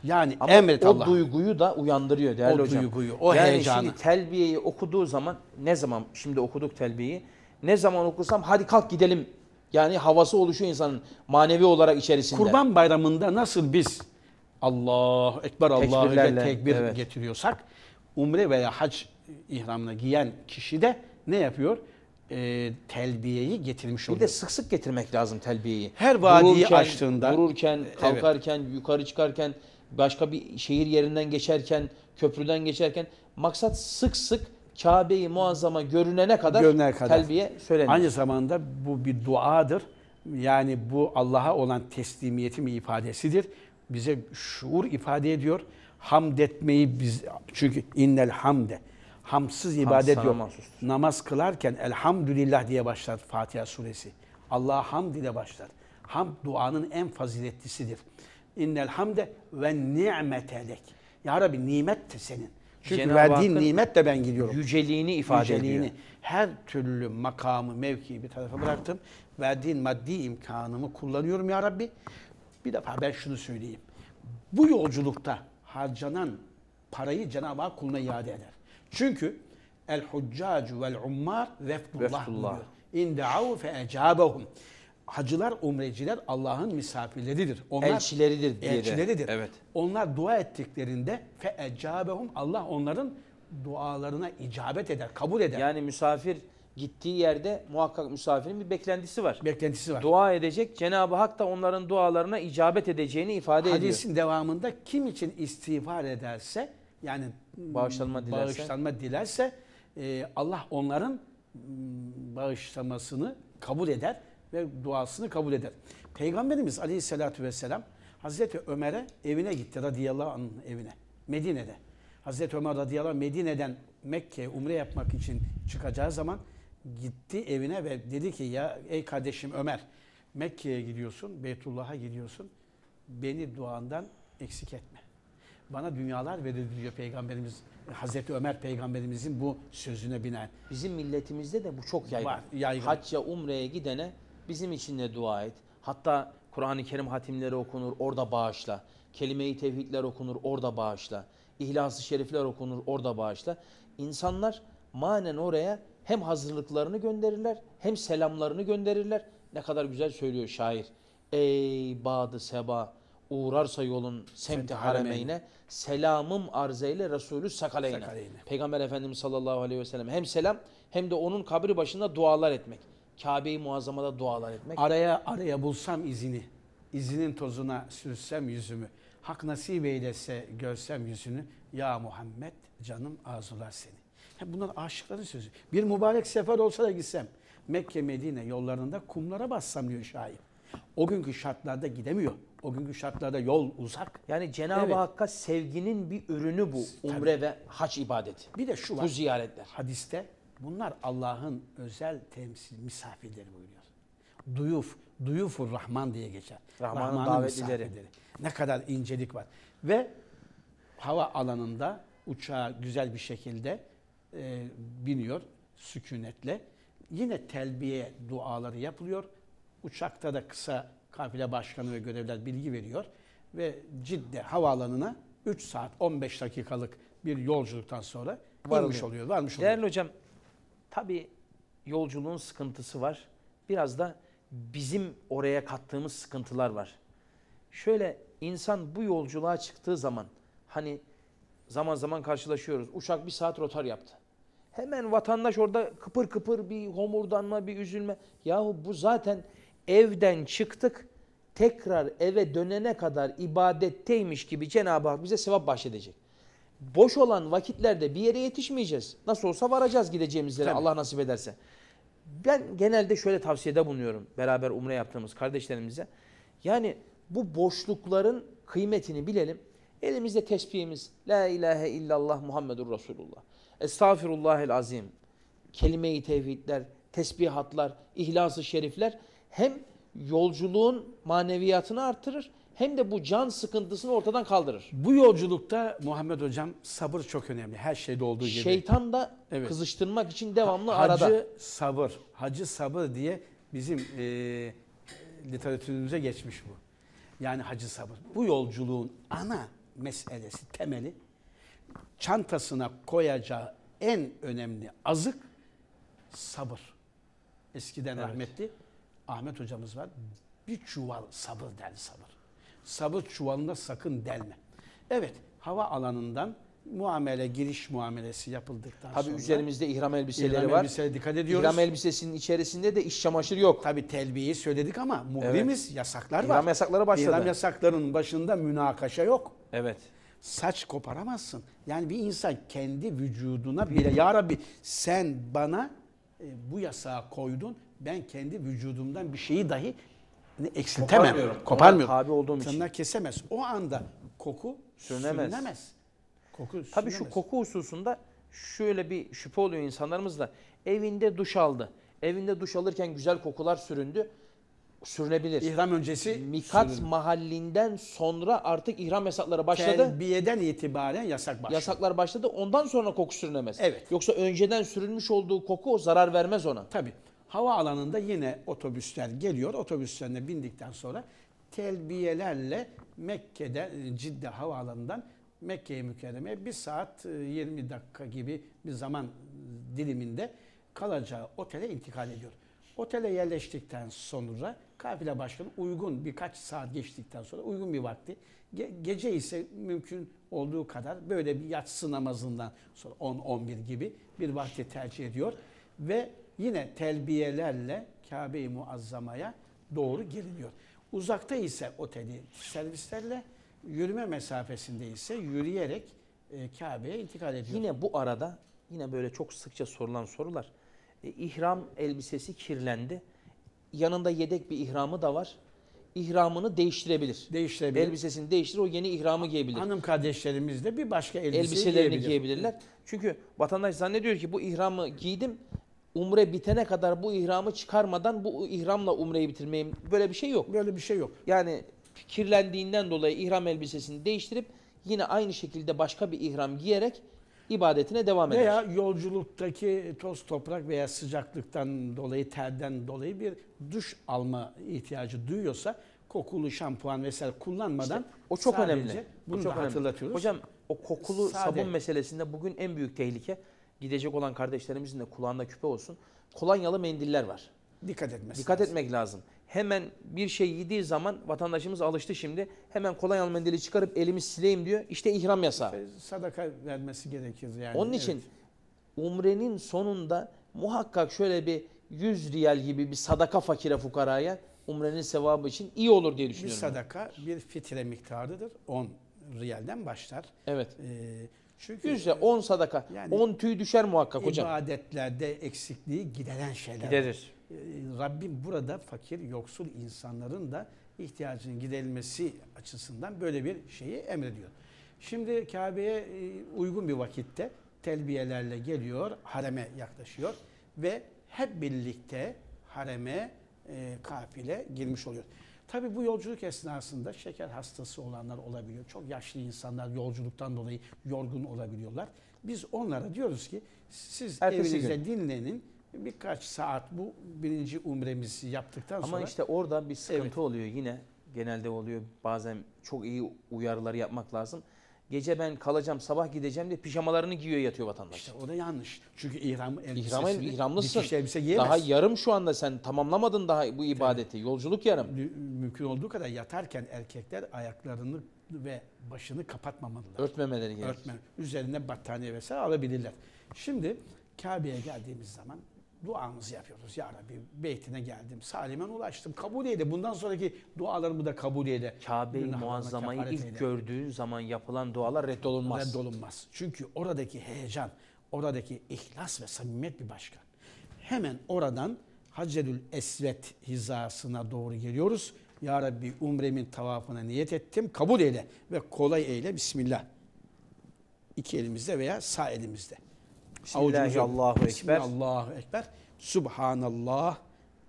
[SPEAKER 2] Yani
[SPEAKER 1] Ama
[SPEAKER 2] emret
[SPEAKER 1] o
[SPEAKER 2] Allah.
[SPEAKER 1] duyguyu da uyandırıyor değerli
[SPEAKER 2] O
[SPEAKER 1] hocam.
[SPEAKER 2] duyguyu, o
[SPEAKER 1] yani
[SPEAKER 2] heyecanı.
[SPEAKER 1] şimdi telbiyeyi okuduğu zaman ne zaman şimdi okuduk telbiyeyi ne zaman okusam hadi kalk gidelim. Yani havası oluşuyor insanın manevi olarak içerisinde.
[SPEAKER 2] Kurban bayramında nasıl biz Allah Ekber Allah'ı
[SPEAKER 1] Tekbirlerle,
[SPEAKER 2] tekbir
[SPEAKER 1] evet.
[SPEAKER 2] getiriyorsak umre veya hac ihramına giyen kişi de ne yapıyor? Ee, telbiyeyi getirmiş
[SPEAKER 1] Bir
[SPEAKER 2] oluyor.
[SPEAKER 1] de sık sık getirmek lazım telbiyeyi.
[SPEAKER 2] Her vadiyi
[SPEAKER 1] Dururken,
[SPEAKER 2] açtığında-
[SPEAKER 1] Dururken,
[SPEAKER 2] Evet.
[SPEAKER 1] kalkarken, yukarı çıkarken başka bir şehir yerinden geçerken, köprüden geçerken maksat sık sık Kabe-i Muazzama görünene kadar,
[SPEAKER 2] Görünene kadar.
[SPEAKER 1] telbiye söylenir.
[SPEAKER 2] Aynı zamanda bu bir duadır. Yani bu Allah'a olan teslimiyetin bir ifadesidir. Bize şuur ifade ediyor. Hamd etmeyi biz çünkü innel hamde hamsız ibadet
[SPEAKER 1] sana
[SPEAKER 2] yok.
[SPEAKER 1] mahsustur.
[SPEAKER 2] Namaz kılarken elhamdülillah diye başlar Fatiha suresi. Allah'a hamd ile başlar. Hamd duanın en faziletlisidir. İnnel hamde ve ni'metelek. Ya Rabbi nimet de senin. Çünkü
[SPEAKER 1] Cenab-ı
[SPEAKER 2] verdiğin
[SPEAKER 1] Hakk'ın
[SPEAKER 2] nimet de ben gidiyorum
[SPEAKER 1] yüceliğini ifade
[SPEAKER 2] yüceliğini,
[SPEAKER 1] ediyor.
[SPEAKER 2] her türlü makamı, mevkiyi bir tarafa bıraktım. Verdiğin maddi imkanımı kullanıyorum ya Rabbi. Bir defa ben şunu söyleyeyim. Bu yolculukta harcanan parayı Cenab-ı Hak kuluna iade eder. Çünkü el huccacu vel ummar vefdullah buyuruyor. İn da'u fe ecabehum. Hacılar, umreciler Allah'ın misafirleridir. Onlar
[SPEAKER 1] Elçileridir diye
[SPEAKER 2] elçileridir.
[SPEAKER 1] Evet.
[SPEAKER 2] Onlar dua ettiklerinde fe ecabehum Allah onların dualarına icabet eder, kabul eder.
[SPEAKER 1] Yani misafir gittiği yerde muhakkak misafirin bir beklentisi var.
[SPEAKER 2] beklentisi var.
[SPEAKER 1] Dua edecek. Cenab-ı Hak da onların dualarına icabet edeceğini ifade ediyor.
[SPEAKER 2] Hadisin devamında kim için istiğfar ederse yani
[SPEAKER 1] Bağışlanma dilerse.
[SPEAKER 2] bağışlanma dilerse e, Allah onların mm, bağışlamasını kabul eder ve duasını kabul eder. Peygamberimiz Aleyhisselatü Vesselam Hazreti Ömer'e evine gitti radıyallahu anh'ın evine. Medine'de. Hazreti Ömer radıyallahu anh Medine'den Mekke'ye umre yapmak için çıkacağı zaman gitti evine ve dedi ki ya ey kardeşim Ömer Mekke'ye gidiyorsun, Beytullah'a gidiyorsun. Beni duandan eksik etme. Bana dünyalar verir diyor Peygamberimiz Hazreti Ömer Peygamberimizin bu sözüne binaen.
[SPEAKER 1] Bizim milletimizde de bu çok yaygın.
[SPEAKER 2] Var, yaygın.
[SPEAKER 1] Hacca, umreye gidene bizim için de dua et. Hatta Kur'an-ı Kerim hatimleri okunur, orada bağışla. Kelime-i tevhidler okunur, orada bağışla. İhlas-ı şerifler okunur, orada bağışla. İnsanlar manen oraya hem hazırlıklarını gönderirler, hem selamlarını gönderirler. Ne kadar güzel söylüyor şair. Ey Badı Seba, uğrarsa yolun semti haremeyne, selamım arz eyle Resulü sakaleyne.
[SPEAKER 2] Sakaleyne.
[SPEAKER 1] Peygamber Efendimiz sallallahu aleyhi ve sellem hem selam hem de onun kabri başında dualar etmek. Kabe-i Muazzama'da dualar etmek.
[SPEAKER 2] Araya araya bulsam izini, izinin tozuna sürsem yüzümü, hak nasip eylese görsem yüzünü, ya Muhammed canım arzular seni. Ha, bunlar aşıkların sözü. Bir mübarek sefer olsa da gitsem, Mekke Medine yollarında kumlara bassam diyor şair. O günkü şartlarda gidemiyor. O günkü şartlarda yol uzak.
[SPEAKER 1] Yani Cenab-ı
[SPEAKER 2] Evet.
[SPEAKER 1] Hakk'a sevginin bir ürünü bu umre ve hac ibadeti.
[SPEAKER 2] Bir de şu var.
[SPEAKER 1] Bu ziyaretler.
[SPEAKER 2] Hadiste bunlar Allah'ın özel temsil misafirleri buyuruyor. Duyuf, duyufur Rahman diye geçer.
[SPEAKER 1] Rahman'ın
[SPEAKER 2] Rahman'ın
[SPEAKER 1] davetlileri.
[SPEAKER 2] Ne kadar incelik var. Ve hava alanında uçağa güzel bir şekilde e, biniyor sükunetle. Yine telbiye duaları yapılıyor. Uçakta da kısa kafile başkanı ve görevler bilgi veriyor. Ve Cidde havaalanına 3 saat 15 dakikalık bir yolculuktan sonra inmiş oluyor, varmış oluyor.
[SPEAKER 1] Değerli hocam, tabii yolculuğun sıkıntısı var. Biraz da bizim oraya kattığımız sıkıntılar var. Şöyle insan bu yolculuğa çıktığı zaman hani zaman zaman karşılaşıyoruz. Uçak bir saat rotar yaptı. Hemen vatandaş orada kıpır kıpır bir homurdanma, bir üzülme. Yahu bu zaten evden çıktık tekrar eve dönene kadar ibadetteymiş gibi Cenab-ı Hak bize sevap bahşedecek. Boş olan vakitlerde bir yere yetişmeyeceğiz. Nasıl olsa varacağız gideceğimiz yere
[SPEAKER 2] Tabii.
[SPEAKER 1] Allah nasip ederse. Ben genelde şöyle tavsiyede bulunuyorum beraber umre yaptığımız kardeşlerimize. Yani bu boşlukların kıymetini bilelim. Elimizde tesbihimiz La ilahe illallah Muhammedur Resulullah. Estağfirullahel azim. Kelime-i tevhidler, tesbihatlar, ihlas-ı şerifler hem yolculuğun maneviyatını artırır hem de bu can sıkıntısını ortadan kaldırır.
[SPEAKER 2] Bu yolculukta Muhammed Hocam sabır çok önemli. Her şeyde olduğu gibi.
[SPEAKER 1] Şeytan da
[SPEAKER 2] Evet.
[SPEAKER 1] kızıştırmak için devamlı
[SPEAKER 2] Hacı
[SPEAKER 1] arada.
[SPEAKER 2] sabır, hacı sabır diye bizim e, literatürümüze geçmiş bu. Yani hacı sabır. Bu yolculuğun ana meselesi, temeli çantasına koyacağı en önemli azık sabır. Eskiden
[SPEAKER 1] Evet.
[SPEAKER 2] rahmetli Ahmet hocamız var. Bir çuval sabır der sabır. Sabır çuvalına sakın delme. Evet, hava alanından muamele, giriş muamelesi yapıldıktan
[SPEAKER 1] Tabii
[SPEAKER 2] sonra
[SPEAKER 1] üzerimizde ihram elbiseleri
[SPEAKER 2] ihram
[SPEAKER 1] var.
[SPEAKER 2] elbiseye dikkat ediyoruz.
[SPEAKER 1] İhram elbisesinin içerisinde de iş çamaşırı yok.
[SPEAKER 2] Tabii telbiyeyi söyledik ama muhrimiz yasaklar var.
[SPEAKER 1] İhram yasakları başladı.
[SPEAKER 2] İhram yasaklarının başında münakaşa yok.
[SPEAKER 1] Evet.
[SPEAKER 2] Saç koparamazsın. Yani bir insan kendi vücuduna bile ya Rabbi sen bana e, bu yasağı koydun. Ben kendi vücudumdan bir şeyi dahi eksiltemem.
[SPEAKER 1] Koparmıyorum.
[SPEAKER 2] Koparmıyorum.
[SPEAKER 1] Tabi olduğum için.
[SPEAKER 2] Tırnak kesemez. O anda koku
[SPEAKER 1] Sürünemez.
[SPEAKER 2] sürünemez. Koku
[SPEAKER 1] Tabii şu koku hususunda şöyle bir şüphe oluyor insanlarımızda. Evinde duş aldı. Evinde duş alırken güzel kokular süründü. Sürünebilir.
[SPEAKER 2] İhram öncesi
[SPEAKER 1] Mikat
[SPEAKER 2] sürün-
[SPEAKER 1] mahallinden sonra artık ihram yasakları başladı.
[SPEAKER 2] Telbiyeden itibaren yasak başlıyor.
[SPEAKER 1] Yasaklar başladı. Ondan sonra koku sürünemez.
[SPEAKER 2] Evet.
[SPEAKER 1] Yoksa önceden sürülmüş olduğu koku zarar vermez ona.
[SPEAKER 2] Tabii. Havaalanında yine otobüsler geliyor. Otobüslerine bindikten sonra telbiyelerle Mekke'de, e, Cidde havaalanından Mekke'ye mükerremeye bir saat e, 20 dakika gibi bir zaman e, diliminde kalacağı otele intikal ediyor. Otele yerleştikten sonra kafile başkanı uygun birkaç saat geçtikten sonra uygun bir vakti ge- gece ise mümkün olduğu kadar böyle bir yatsı namazından sonra 10-11 gibi bir vakti tercih ediyor ve yine telbiyelerle Kabe-i Muazzama'ya doğru geliniyor. Uzakta ise oteli servislerle, yürüme mesafesinde ise yürüyerek e, Kabe'ye intikal ediyor.
[SPEAKER 1] Yine bu arada yine böyle çok sıkça sorulan sorular. E, ihram elbisesi kirlendi. Yanında yedek bir ihramı da var. İhramını değiştirebilir.
[SPEAKER 2] değiştirebilir.
[SPEAKER 1] Elbisesini değiştirir o yeni ihramı giyebilir.
[SPEAKER 2] Hanım kardeşlerimiz de bir başka elbiseyi
[SPEAKER 1] Elbiselerini
[SPEAKER 2] giyebilir.
[SPEAKER 1] giyebilirler. Çünkü vatandaş zannediyor ki bu ihramı giydim. Umre bitene kadar bu ihramı çıkarmadan bu ihramla umreyi bitirmeyeyim. Böyle bir şey yok.
[SPEAKER 2] Böyle bir şey yok.
[SPEAKER 1] Yani kirlendiğinden dolayı ihram elbisesini değiştirip yine aynı şekilde başka bir ihram giyerek ibadetine devam eder.
[SPEAKER 2] Veya yolculuktaki toz toprak veya sıcaklıktan dolayı, terden dolayı bir duş alma ihtiyacı duyuyorsa kokulu şampuan vesaire kullanmadan
[SPEAKER 1] O çok önemli.
[SPEAKER 2] Bunu
[SPEAKER 1] o çok
[SPEAKER 2] da
[SPEAKER 1] önemli.
[SPEAKER 2] hatırlatıyoruz.
[SPEAKER 1] Hocam o kokulu
[SPEAKER 2] Sade.
[SPEAKER 1] sabun meselesinde bugün en büyük tehlike gidecek olan kardeşlerimizin de kulağında küpe olsun. Kolonyalı mendiller var.
[SPEAKER 2] dikkat etmesi
[SPEAKER 1] Dikkat
[SPEAKER 2] lazım.
[SPEAKER 1] etmek lazım. Hemen bir şey yediği zaman vatandaşımız alıştı şimdi. Hemen kolonyalı mendili çıkarıp elimi sileyim diyor. İşte ihram yasağı.
[SPEAKER 2] E, Sadaka vermesi gerekir yani.
[SPEAKER 1] Onun
[SPEAKER 2] Evet.
[SPEAKER 1] için umrenin sonunda muhakkak şöyle bir 100 riyal gibi bir sadaka fakire fukaraya umrenin sevabı için iyi olur diye
[SPEAKER 2] bir
[SPEAKER 1] düşünüyorum.
[SPEAKER 2] sadaka bir fitre miktarıdır. 10 riyalden başlar.
[SPEAKER 1] Evet.
[SPEAKER 2] E, çünkü
[SPEAKER 1] 100 lira 10 sadaka.
[SPEAKER 2] Yani
[SPEAKER 1] 10 tüy düşer muhakkak hocam.
[SPEAKER 2] ibadetlerde eksikliği gideren şeyler.
[SPEAKER 1] Giderir.
[SPEAKER 2] Ee, Rabbim burada fakir, yoksul insanların da ihtiyacının giderilmesi açısından böyle bir şeyi emrediyor. Şimdi Kabe'ye e, uygun bir vakitte telbiyelerle geliyor, hareme yaklaşıyor ve hep birlikte hareme e, kafile girmiş oluyor. Tabi bu yolculuk esnasında şeker hastası olanlar olabiliyor. Çok yaşlı insanlar yolculuktan dolayı yorgun olabiliyorlar. Biz onlara diyoruz ki siz
[SPEAKER 1] Ertesi
[SPEAKER 2] evinizde dinlenin. Birkaç saat bu birinci umremizi yaptıktan
[SPEAKER 1] Ama
[SPEAKER 2] sonra
[SPEAKER 1] işte orada bir sıkıntı
[SPEAKER 2] Evet.
[SPEAKER 1] oluyor yine. Genelde oluyor. Bazen çok iyi uyarıları yapmak lazım. Gece ben kalacağım, sabah gideceğim diye pijamalarını giyiyor yatıyor vatandaş.
[SPEAKER 2] işte o da yanlış. Çünkü ihram
[SPEAKER 1] İhram,
[SPEAKER 2] elbisesini
[SPEAKER 1] ihramlısın.
[SPEAKER 2] dikiş elbise giyemez.
[SPEAKER 1] Daha yarım şu anda sen tamamlamadın daha bu ibadeti. Yolculuk yarım.
[SPEAKER 2] Mü- Mümkün olduğu kadar yatarken erkekler ayaklarını ve başını kapatmamalılar.
[SPEAKER 1] Örtmemeleri gerekir.
[SPEAKER 2] Örtme. Üzerine battaniye vesaire alabilirler. Şimdi Kabe'ye geldiğimiz zaman duamızı yapıyoruz. Ya Rabbi beytine geldim. Salimen ulaştım. Kabul eyle. Bundan sonraki dualarımı da kabul eyle.
[SPEAKER 1] Kabe-i Muazzama'yı ilk
[SPEAKER 2] eyle.
[SPEAKER 1] gördüğün zaman yapılan dualar reddolunmaz.
[SPEAKER 2] reddolunmaz. Çünkü oradaki heyecan, oradaki ihlas ve samimiyet bir başka. Hemen oradan Hacerül Esvet hizasına doğru geliyoruz. Ya Rabbi umremin tavafına niyet ettim. Kabul eyle ve kolay eyle. Bismillah. İki elimizde veya sağ elimizde.
[SPEAKER 1] Bismillahi Allahu Ekber.
[SPEAKER 2] Bismillahu Ekber. Subhanallah.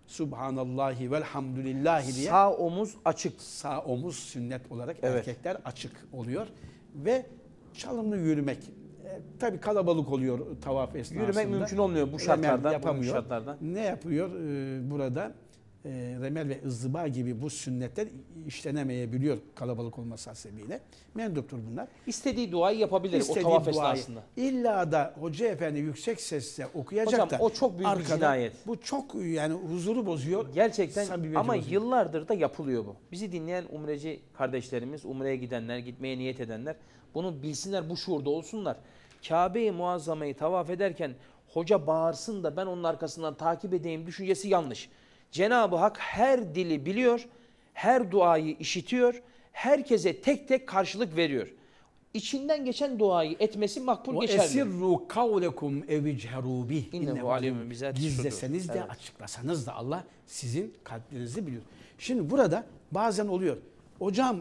[SPEAKER 2] Subhanallahi velhamdülillahi diye
[SPEAKER 1] Sağ omuz açık.
[SPEAKER 2] sağ omuz sünnet olarak
[SPEAKER 1] Evet.
[SPEAKER 2] erkekler açık oluyor ve çalımlı yürümek. E, tabii kalabalık oluyor tavaf esnasında.
[SPEAKER 1] Yürümek mümkün olmuyor bu şartlarda. bu
[SPEAKER 2] yapamıyor.
[SPEAKER 1] şartlarda.
[SPEAKER 2] Ne yapıyor e, burada? E, remel ve ızdıba gibi bu sünnetler işlenemeyebiliyor kalabalık olması hasebiyle. Menduptur bunlar.
[SPEAKER 1] İstediği duayı yapabilir
[SPEAKER 2] İstediği
[SPEAKER 1] o tavaf
[SPEAKER 2] duayı
[SPEAKER 1] esnasında.
[SPEAKER 2] İlla da hoca efendi yüksek sesle okuyacak
[SPEAKER 1] Hocam,
[SPEAKER 2] da
[SPEAKER 1] o çok büyük bir cinayet.
[SPEAKER 2] Bu çok yani huzuru bozuyor.
[SPEAKER 1] Gerçekten ama
[SPEAKER 2] bozuyor.
[SPEAKER 1] yıllardır da yapılıyor bu. Bizi dinleyen umreci kardeşlerimiz, umreye gidenler, gitmeye niyet edenler bunu bilsinler, bu şuurda olsunlar. Kabe-i Muazzama'yı tavaf ederken hoca bağırsın da ben onun arkasından takip edeyim düşüncesi yanlış. Cenab-ı Hak her dili biliyor, her duayı işitiyor, herkese tek tek karşılık veriyor. İçinden geçen duayı etmesi makbul geçerli.
[SPEAKER 2] esirru kavlekum evicheru bih.
[SPEAKER 1] İnnehu alimun sudur.
[SPEAKER 2] Gizleseniz de
[SPEAKER 1] Evet.
[SPEAKER 2] açıklasanız da Allah sizin kalplerinizi biliyor. Şimdi burada bazen oluyor. Hocam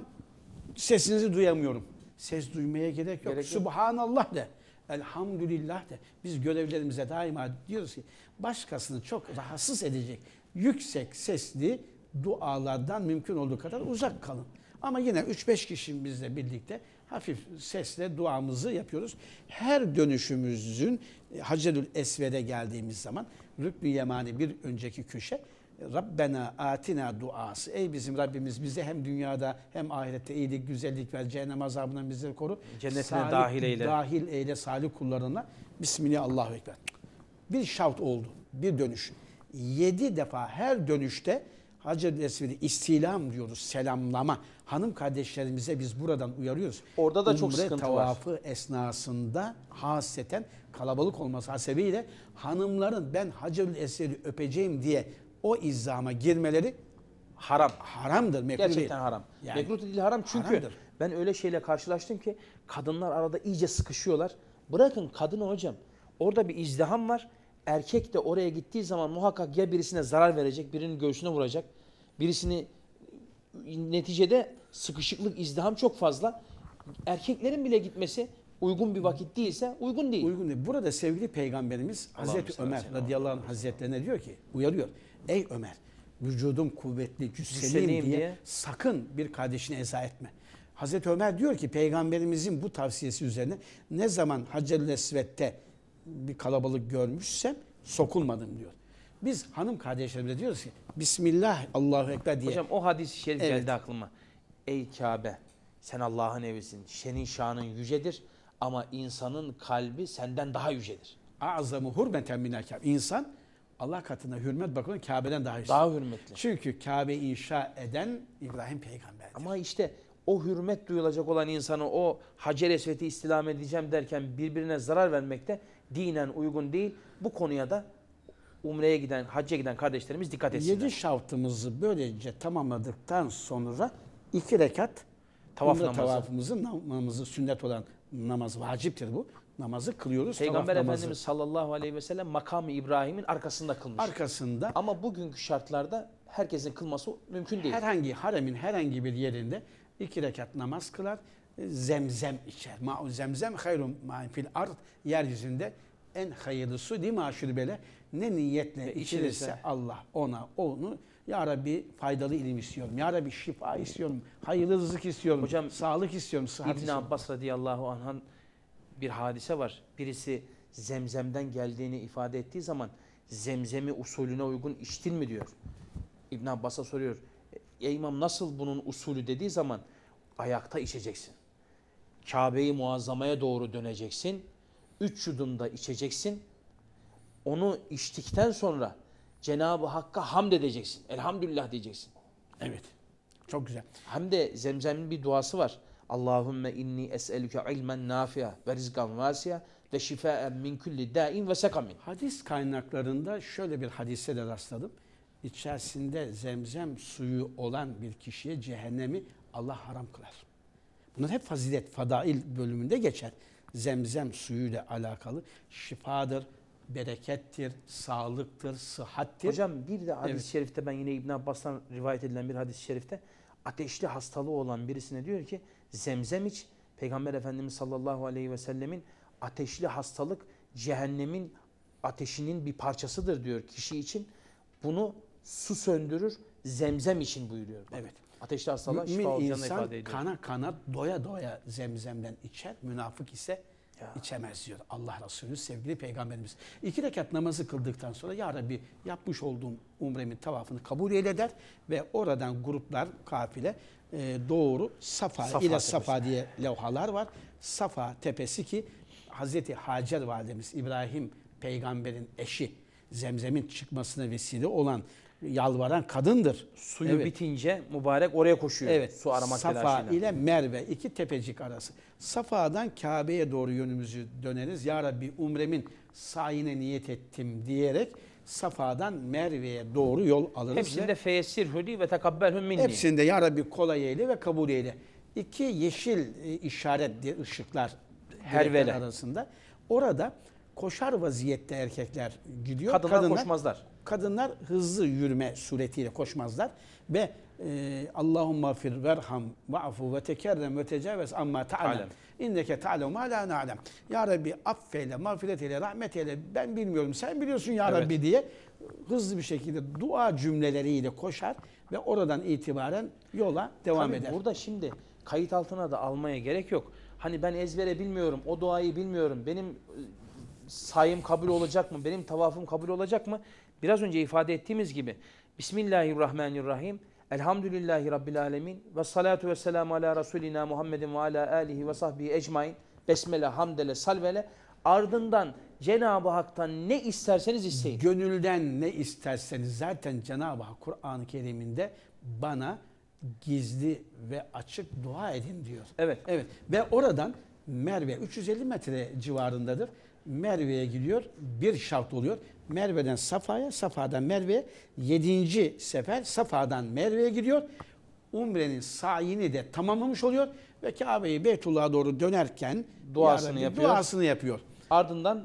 [SPEAKER 2] sesinizi duyamıyorum. Ses duymaya gerek yok.
[SPEAKER 1] Gerek yok.
[SPEAKER 2] Subhanallah de. Elhamdülillah de. Biz görevlerimize daima diyoruz ki başkasını çok rahatsız edecek yüksek sesli dualardan mümkün olduğu kadar uzak kalın. Ama yine 3-5 kişimizle birlikte hafif sesle duamızı yapıyoruz. Her dönüşümüzün e, Hacerül Esved'e geldiğimiz zaman Rüknü Yemani bir önceki köşe Rabbena atina duası. Ey bizim Rabbimiz bize hem dünyada hem ahirette iyilik, güzellik ver. Cehennem azabından bizleri koru.
[SPEAKER 1] Cennetine
[SPEAKER 2] Salih-
[SPEAKER 1] dahil eyle.
[SPEAKER 2] Dahil eyle salih kullarına. Bismillah Allahu Ekber. Bir şavt oldu. Bir dönüş. Yedi defa her dönüşte Hacer-i Esved'i istilam diyoruz. Selamlama. Hanım kardeşlerimize biz buradan uyarıyoruz.
[SPEAKER 1] Orada da çok
[SPEAKER 2] Umre
[SPEAKER 1] sıkıntı var.
[SPEAKER 2] tavafı esnasında hasreten kalabalık olması hasebiyle hanımların ben Hacer-i Esved'i öpeceğim diye o izzama girmeleri
[SPEAKER 1] Haram.
[SPEAKER 2] haramdır. Mekruh
[SPEAKER 1] Gerçekten
[SPEAKER 2] değil.
[SPEAKER 1] haram.
[SPEAKER 2] Yani
[SPEAKER 1] Mekruh değil haram çünkü
[SPEAKER 2] haramdır.
[SPEAKER 1] ben öyle şeyle karşılaştım ki kadınlar arada iyice sıkışıyorlar. Bırakın kadını hocam. Orada bir izdiham var. Erkek de oraya gittiği zaman muhakkak ya birisine zarar verecek, birinin göğsüne vuracak. Birisini neticede sıkışıklık, izdiham çok fazla. Erkeklerin bile gitmesi uygun bir vakit değilse uygun değil.
[SPEAKER 2] Uygun değil. Burada sevgili peygamberimiz
[SPEAKER 1] Allah'ım
[SPEAKER 2] Hazreti Ömer radıyallahu anh hazretlerine diyor ki uyarıyor. Ey Ömer vücudum kuvvetli cüsseliyim diye,
[SPEAKER 1] diye.
[SPEAKER 2] sakın bir kardeşine eza etme. Hazreti Ömer diyor ki peygamberimizin bu tavsiyesi üzerine ne zaman Hacer-ül Esved'de bir kalabalık görmüşsem sokulmadım diyor. Biz hanım kardeşlerimize diyoruz ki Bismillah Allahu Ekber diye.
[SPEAKER 1] Hocam o hadis-i şerif
[SPEAKER 2] Evet.
[SPEAKER 1] geldi aklıma. Ey Kabe sen Allah'ın evisin. Senin şanın yücedir ama insanın kalbi senden daha yücedir.
[SPEAKER 2] Azamı hürmeten minel Kabe. İnsan Allah katında hürmet bakımından Kabe'den daha üstün.
[SPEAKER 1] Daha hürmetli.
[SPEAKER 2] Çünkü Kabe inşa eden İbrahim peygamberdir.
[SPEAKER 1] Ama işte o hürmet duyulacak olan insanı o Hacer Esved'i istilam edeceğim derken birbirine zarar vermekte dinen uygun değil. Bu konuya da umreye giden, hacca giden kardeşlerimiz dikkat etsinler.
[SPEAKER 2] Yedi şartımızı böylece tamamladıktan sonra iki rekat
[SPEAKER 1] Tavaf namazı.
[SPEAKER 2] tavafımızın namazı sünnet olan namaz vaciptir bu. Namazı kılıyoruz.
[SPEAKER 1] Peygamber
[SPEAKER 2] tavaf namazı.
[SPEAKER 1] Efendimiz sallallahu aleyhi ve sellem makamı İbrahim'in arkasında kılmış.
[SPEAKER 2] arkasında
[SPEAKER 1] Ama bugünkü şartlarda herkesin kılması mümkün değil.
[SPEAKER 2] herhangi haremin herhangi bir yerinde iki rekat namaz kılar. Zemzem içer. Ma'u zemzem hayrun ma'in fil ard. Yeryüzünde en hayırlı su değil mi aşurbele? Ne niyetle içilirse
[SPEAKER 1] içilirse.
[SPEAKER 2] Allah ona onu Ya Rabbi faydalı ilim istiyorum. Ya Rabbi şifa istiyorum. Hayırlı rızık istiyorum.
[SPEAKER 1] Hocam,
[SPEAKER 2] sağlık istiyorum. Sıhhat
[SPEAKER 1] İbn
[SPEAKER 2] istiyorum.
[SPEAKER 1] Abbas radıyallahu anh'ın bir hadise var. Birisi zemzemden geldiğini ifade ettiği zaman zemzemi usulüne uygun içtin mi diyor. İbn Abbas'a soruyor. Ey imam nasıl bunun usulü dediği zaman ayakta içeceksin. Kabe'yi muazzamaya doğru döneceksin. Üç yudumda içeceksin. Onu içtikten sonra Cenab-ı Hakk'a hamd edeceksin. Elhamdülillah diyeceksin.
[SPEAKER 2] Evet. Çok güzel.
[SPEAKER 1] Hem de Zemzem'in bir duası var. Allahümme inni es'elüke ilmen nafi'a ve rizkan vasi'a ve şifaen min kulli da'in ve sekamin.
[SPEAKER 2] Hadis kaynaklarında şöyle bir hadise de rastladım. İçerisinde zemzem suyu olan bir kişiye cehennemi Allah haram kılar. Bunlar hep fazilet, fadail bölümünde geçer. Zemzem suyuyla alakalı şifadır, berekettir, sağlıktır, sıhhattir.
[SPEAKER 1] Hocam bir de hadis-i
[SPEAKER 2] Evet.
[SPEAKER 1] şerifte ben yine İbn Abbas'tan rivayet edilen bir hadis-i şerifte ateşli hastalığı olan birisine diyor ki zemzem iç. Peygamber Efendimiz sallallahu aleyhi ve sellemin ateşli hastalık cehennemin ateşinin bir parçasıdır diyor kişi için. Bunu su söndürür zemzem için buyuruyor.
[SPEAKER 2] Evet.
[SPEAKER 1] Ateşli hastalığa şifa olacağını
[SPEAKER 2] insan
[SPEAKER 1] ifade ediyor.
[SPEAKER 2] kana kana doya doya zemzemden içer. Münafık ise içemez diyor Allah Resulü sevgili peygamberimiz. İki rekat namazı kıldıktan sonra ya Rabbi yapmış olduğum umremin tavafını kabul eyle der ve oradan gruplar kafile e, doğru Safa,
[SPEAKER 1] Safa
[SPEAKER 2] ile
[SPEAKER 1] tepesi.
[SPEAKER 2] Safa diye levhalar var. Safa tepesi ki Hazreti Hacer validemiz İbrahim peygamberin eşi Zemzem'in çıkmasına vesile olan yalvaran kadındır.
[SPEAKER 1] Suyu
[SPEAKER 2] Evet.
[SPEAKER 1] bitince mübarek oraya koşuyor.
[SPEAKER 2] Evet.
[SPEAKER 1] Su aramak
[SPEAKER 2] Safa
[SPEAKER 1] telaşıyla.
[SPEAKER 2] ile Merve iki tepecik arası. Safa'dan Kabe'ye doğru yönümüzü döneriz. Ya Rabbi umremin sayine niyet ettim diyerek Safa'dan Merve'ye doğru yol alırız.
[SPEAKER 1] Hepsinde feyessirhü ve tekabbelhü minni.
[SPEAKER 2] hepsinde Ya Rabbi kolay eyle ve kabul eyle. İki yeşil e, işaret ışıklar direkler arasında. Orada koşar vaziyette erkekler gidiyor.
[SPEAKER 1] Kadınlar koşmazlar.
[SPEAKER 2] Kadınlar hızlı yürüme suretiyle koşmazlar ve e, Allahumma fir verham va'fu ve tekerrem ve tecavüz amma ta'lem.
[SPEAKER 1] Alem.
[SPEAKER 2] İnneke ta'lem ma la na'lem. Ya Rabbi affeyle, mağfiret eyle, rahmet eyle. Ben bilmiyorum, sen biliyorsun ya
[SPEAKER 1] Evet.
[SPEAKER 2] Rabbi diye hızlı bir şekilde dua cümleleriyle koşar ve oradan itibaren yola devam
[SPEAKER 1] Tabii
[SPEAKER 2] eder.
[SPEAKER 1] Burada şimdi kayıt altına da almaya gerek yok. Hani ben ezbere bilmiyorum, o duayı bilmiyorum. Benim sayım kabul olacak mı? Benim tavafım kabul olacak mı? Biraz önce ifade ettiğimiz gibi Bismillahirrahmanirrahim. Elhamdülillahi Rabbil Alemin. Ve salatu ve selamu ala Resulina Muhammedin ve ala alihi ve sahbihi ecmain. Besmele, hamdele, salvele. Ardından Cenab-ı Hak'tan ne isterseniz isteyin.
[SPEAKER 2] Gönülden ne isterseniz zaten Cenab-ı Hak Kur'an-ı Kerim'inde bana gizli ve açık dua edin diyor.
[SPEAKER 1] Evet.
[SPEAKER 2] Evet ve oradan Merve 350 metre civarındadır. Merve'ye gidiyor. Bir şart oluyor. Merve'den Safa'ya, Safa'dan Merve'ye 7. sefer Safa'dan Merve'ye gidiyor. Umre'nin sayini de tamamlamış oluyor ve Kabe'yi Beytullah'a doğru dönerken
[SPEAKER 1] Duasını
[SPEAKER 2] Rabbi
[SPEAKER 1] yapıyor.
[SPEAKER 2] Duasını yapıyor.
[SPEAKER 1] Ardından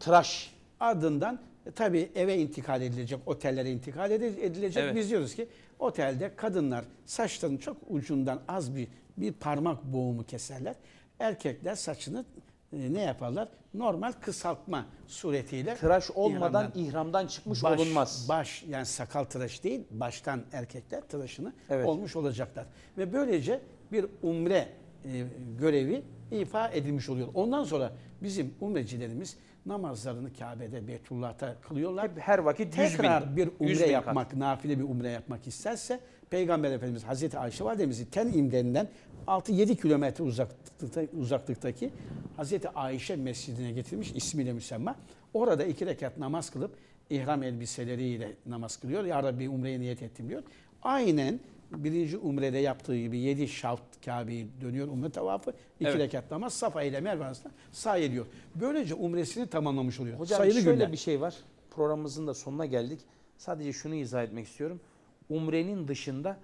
[SPEAKER 1] tıraş.
[SPEAKER 2] Ardından e, tabii eve intikal edilecek, otellere intikal edi- edilecek.
[SPEAKER 1] Evet.
[SPEAKER 2] Biz diyoruz ki otelde kadınlar saçlarının çok ucundan az bir bir parmak boğumu keserler. Erkekler saçını e, ne yaparlar? Normal kısaltma suretiyle.
[SPEAKER 1] Tıraş olmadan
[SPEAKER 2] ihramdan-
[SPEAKER 1] ihramdan çıkmış
[SPEAKER 2] baş,
[SPEAKER 1] olunmaz.
[SPEAKER 2] Baş yani sakal tıraş değil, baştan erkekler tıraşını
[SPEAKER 1] Evet.
[SPEAKER 2] olmuş olacaklar. Ve böylece bir umre e, görevi ifa edilmiş oluyor. Ondan sonra bizim umrecilerimiz namazlarını Kabe'de, Beytullah'ta kılıyorlar.
[SPEAKER 1] Hep her vakit 100 bin.
[SPEAKER 2] Tekrar bir
[SPEAKER 1] 100
[SPEAKER 2] umre yapmak, nafile bir umre yapmak isterse Peygamber Efendimiz Hazreti Ayşe validemizi ten imdeninden 6-7 kilometre uzaklıkta, uzaklıktaki Hazreti Ayşe mescidine getirmiş ismiyle müsemma. Orada iki rekat namaz kılıp ihram elbiseleriyle namaz kılıyor. Ya Rabbi umreye niyet ettim diyor. Aynen birinci umrede yaptığı gibi 7 şavt Kabe'yi dönüyor umre tavafı. iki
[SPEAKER 1] Evet.
[SPEAKER 2] rekat namaz Safa ile Merve arasında sahi ediyor. Böylece umresini tamamlamış oluyor.
[SPEAKER 1] Hocam
[SPEAKER 2] Sayılı
[SPEAKER 1] şöyle
[SPEAKER 2] günler.
[SPEAKER 1] bir şey var. Programımızın da sonuna geldik. Sadece şunu izah etmek istiyorum. Umrenin dışında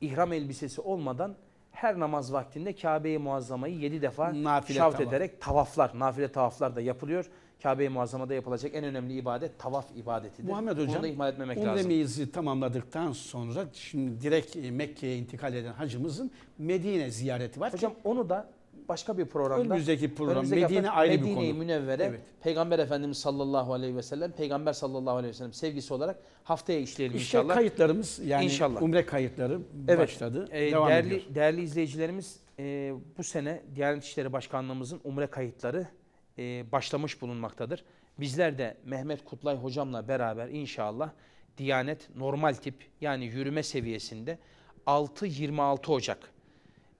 [SPEAKER 1] ihram elbisesi olmadan her namaz vaktinde Kabe-i Muazzama'yı 7 defa
[SPEAKER 2] Nafile
[SPEAKER 1] şavt
[SPEAKER 2] tavaf.
[SPEAKER 1] ederek tavaflar, nafile tavaflar da yapılıyor. Kabe-i Muazzama'da yapılacak en önemli ibadet tavaf ibadetidir.
[SPEAKER 2] Muhammed
[SPEAKER 1] Bunu
[SPEAKER 2] Hocam,
[SPEAKER 1] da ihmal etmemek lazım.
[SPEAKER 2] umremizi tamamladıktan sonra şimdi direkt e, Mekke'ye intikal eden hacımızın Medine ziyareti var.
[SPEAKER 1] Hocam onu da başka bir programda
[SPEAKER 2] Önümüzdeki program,
[SPEAKER 1] önümüzdeki hafta
[SPEAKER 2] Medine ayrı bir
[SPEAKER 1] Medine-i
[SPEAKER 2] konu.
[SPEAKER 1] Münevvere
[SPEAKER 2] Evet.
[SPEAKER 1] Peygamber Efendimiz sallallahu aleyhi ve sellem Peygamber sallallahu aleyhi ve sellem sevgisi olarak haftaya işleyelim
[SPEAKER 2] işte
[SPEAKER 1] inşallah.
[SPEAKER 2] kayıtlarımız yani
[SPEAKER 1] İnşallah.
[SPEAKER 2] umre kayıtları
[SPEAKER 1] Evet,
[SPEAKER 2] başladı.
[SPEAKER 1] e,
[SPEAKER 2] devam
[SPEAKER 1] değerli,
[SPEAKER 2] ediyor.
[SPEAKER 1] değerli izleyicilerimiz e, bu sene Diyanet İşleri Başkanlığımızın umre kayıtları e, başlamış bulunmaktadır. Bizler de Mehmet Kutlay hocamla beraber inşallah Diyanet normal tip yani yürüme seviyesinde 6-26 Ocak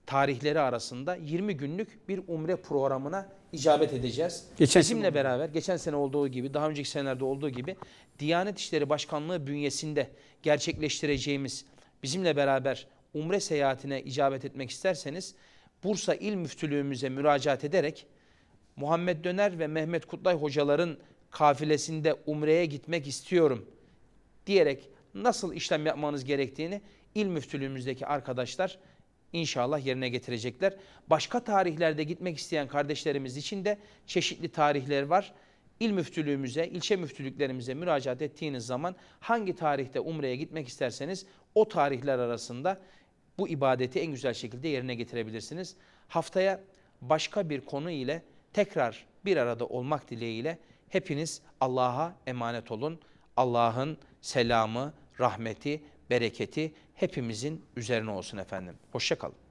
[SPEAKER 1] tarihleri arasında 20 günlük bir umre programına icabet edeceğiz.
[SPEAKER 2] Geçen
[SPEAKER 1] Bizimle
[SPEAKER 2] sene-
[SPEAKER 1] beraber geçen sene olduğu gibi daha önceki senelerde olduğu gibi Diyanet İşleri Başkanlığı bünyesinde gerçekleştireceğimiz bizimle beraber umre seyahatine icabet etmek isterseniz Bursa İl Müftülüğümüze müracaat ederek Muhammed Döner ve Mehmet Kutlay hocaların kafilesinde umreye gitmek istiyorum diyerek nasıl işlem yapmanız gerektiğini il müftülüğümüzdeki arkadaşlar inşallah yerine getirecekler. Başka tarihlerde gitmek isteyen kardeşlerimiz için de çeşitli tarihler var. İl müftülüğümüze, ilçe müftülüklerimize müracaat ettiğiniz zaman hangi tarihte umreye gitmek isterseniz o tarihler arasında bu ibadeti en güzel şekilde yerine getirebilirsiniz. Haftaya başka bir konu ile tekrar bir arada olmak dileğiyle hepiniz Allah'a emanet olun. Allah'ın selamı, rahmeti, bereketi hepimizin üzerine olsun efendim. Hoşçakalın.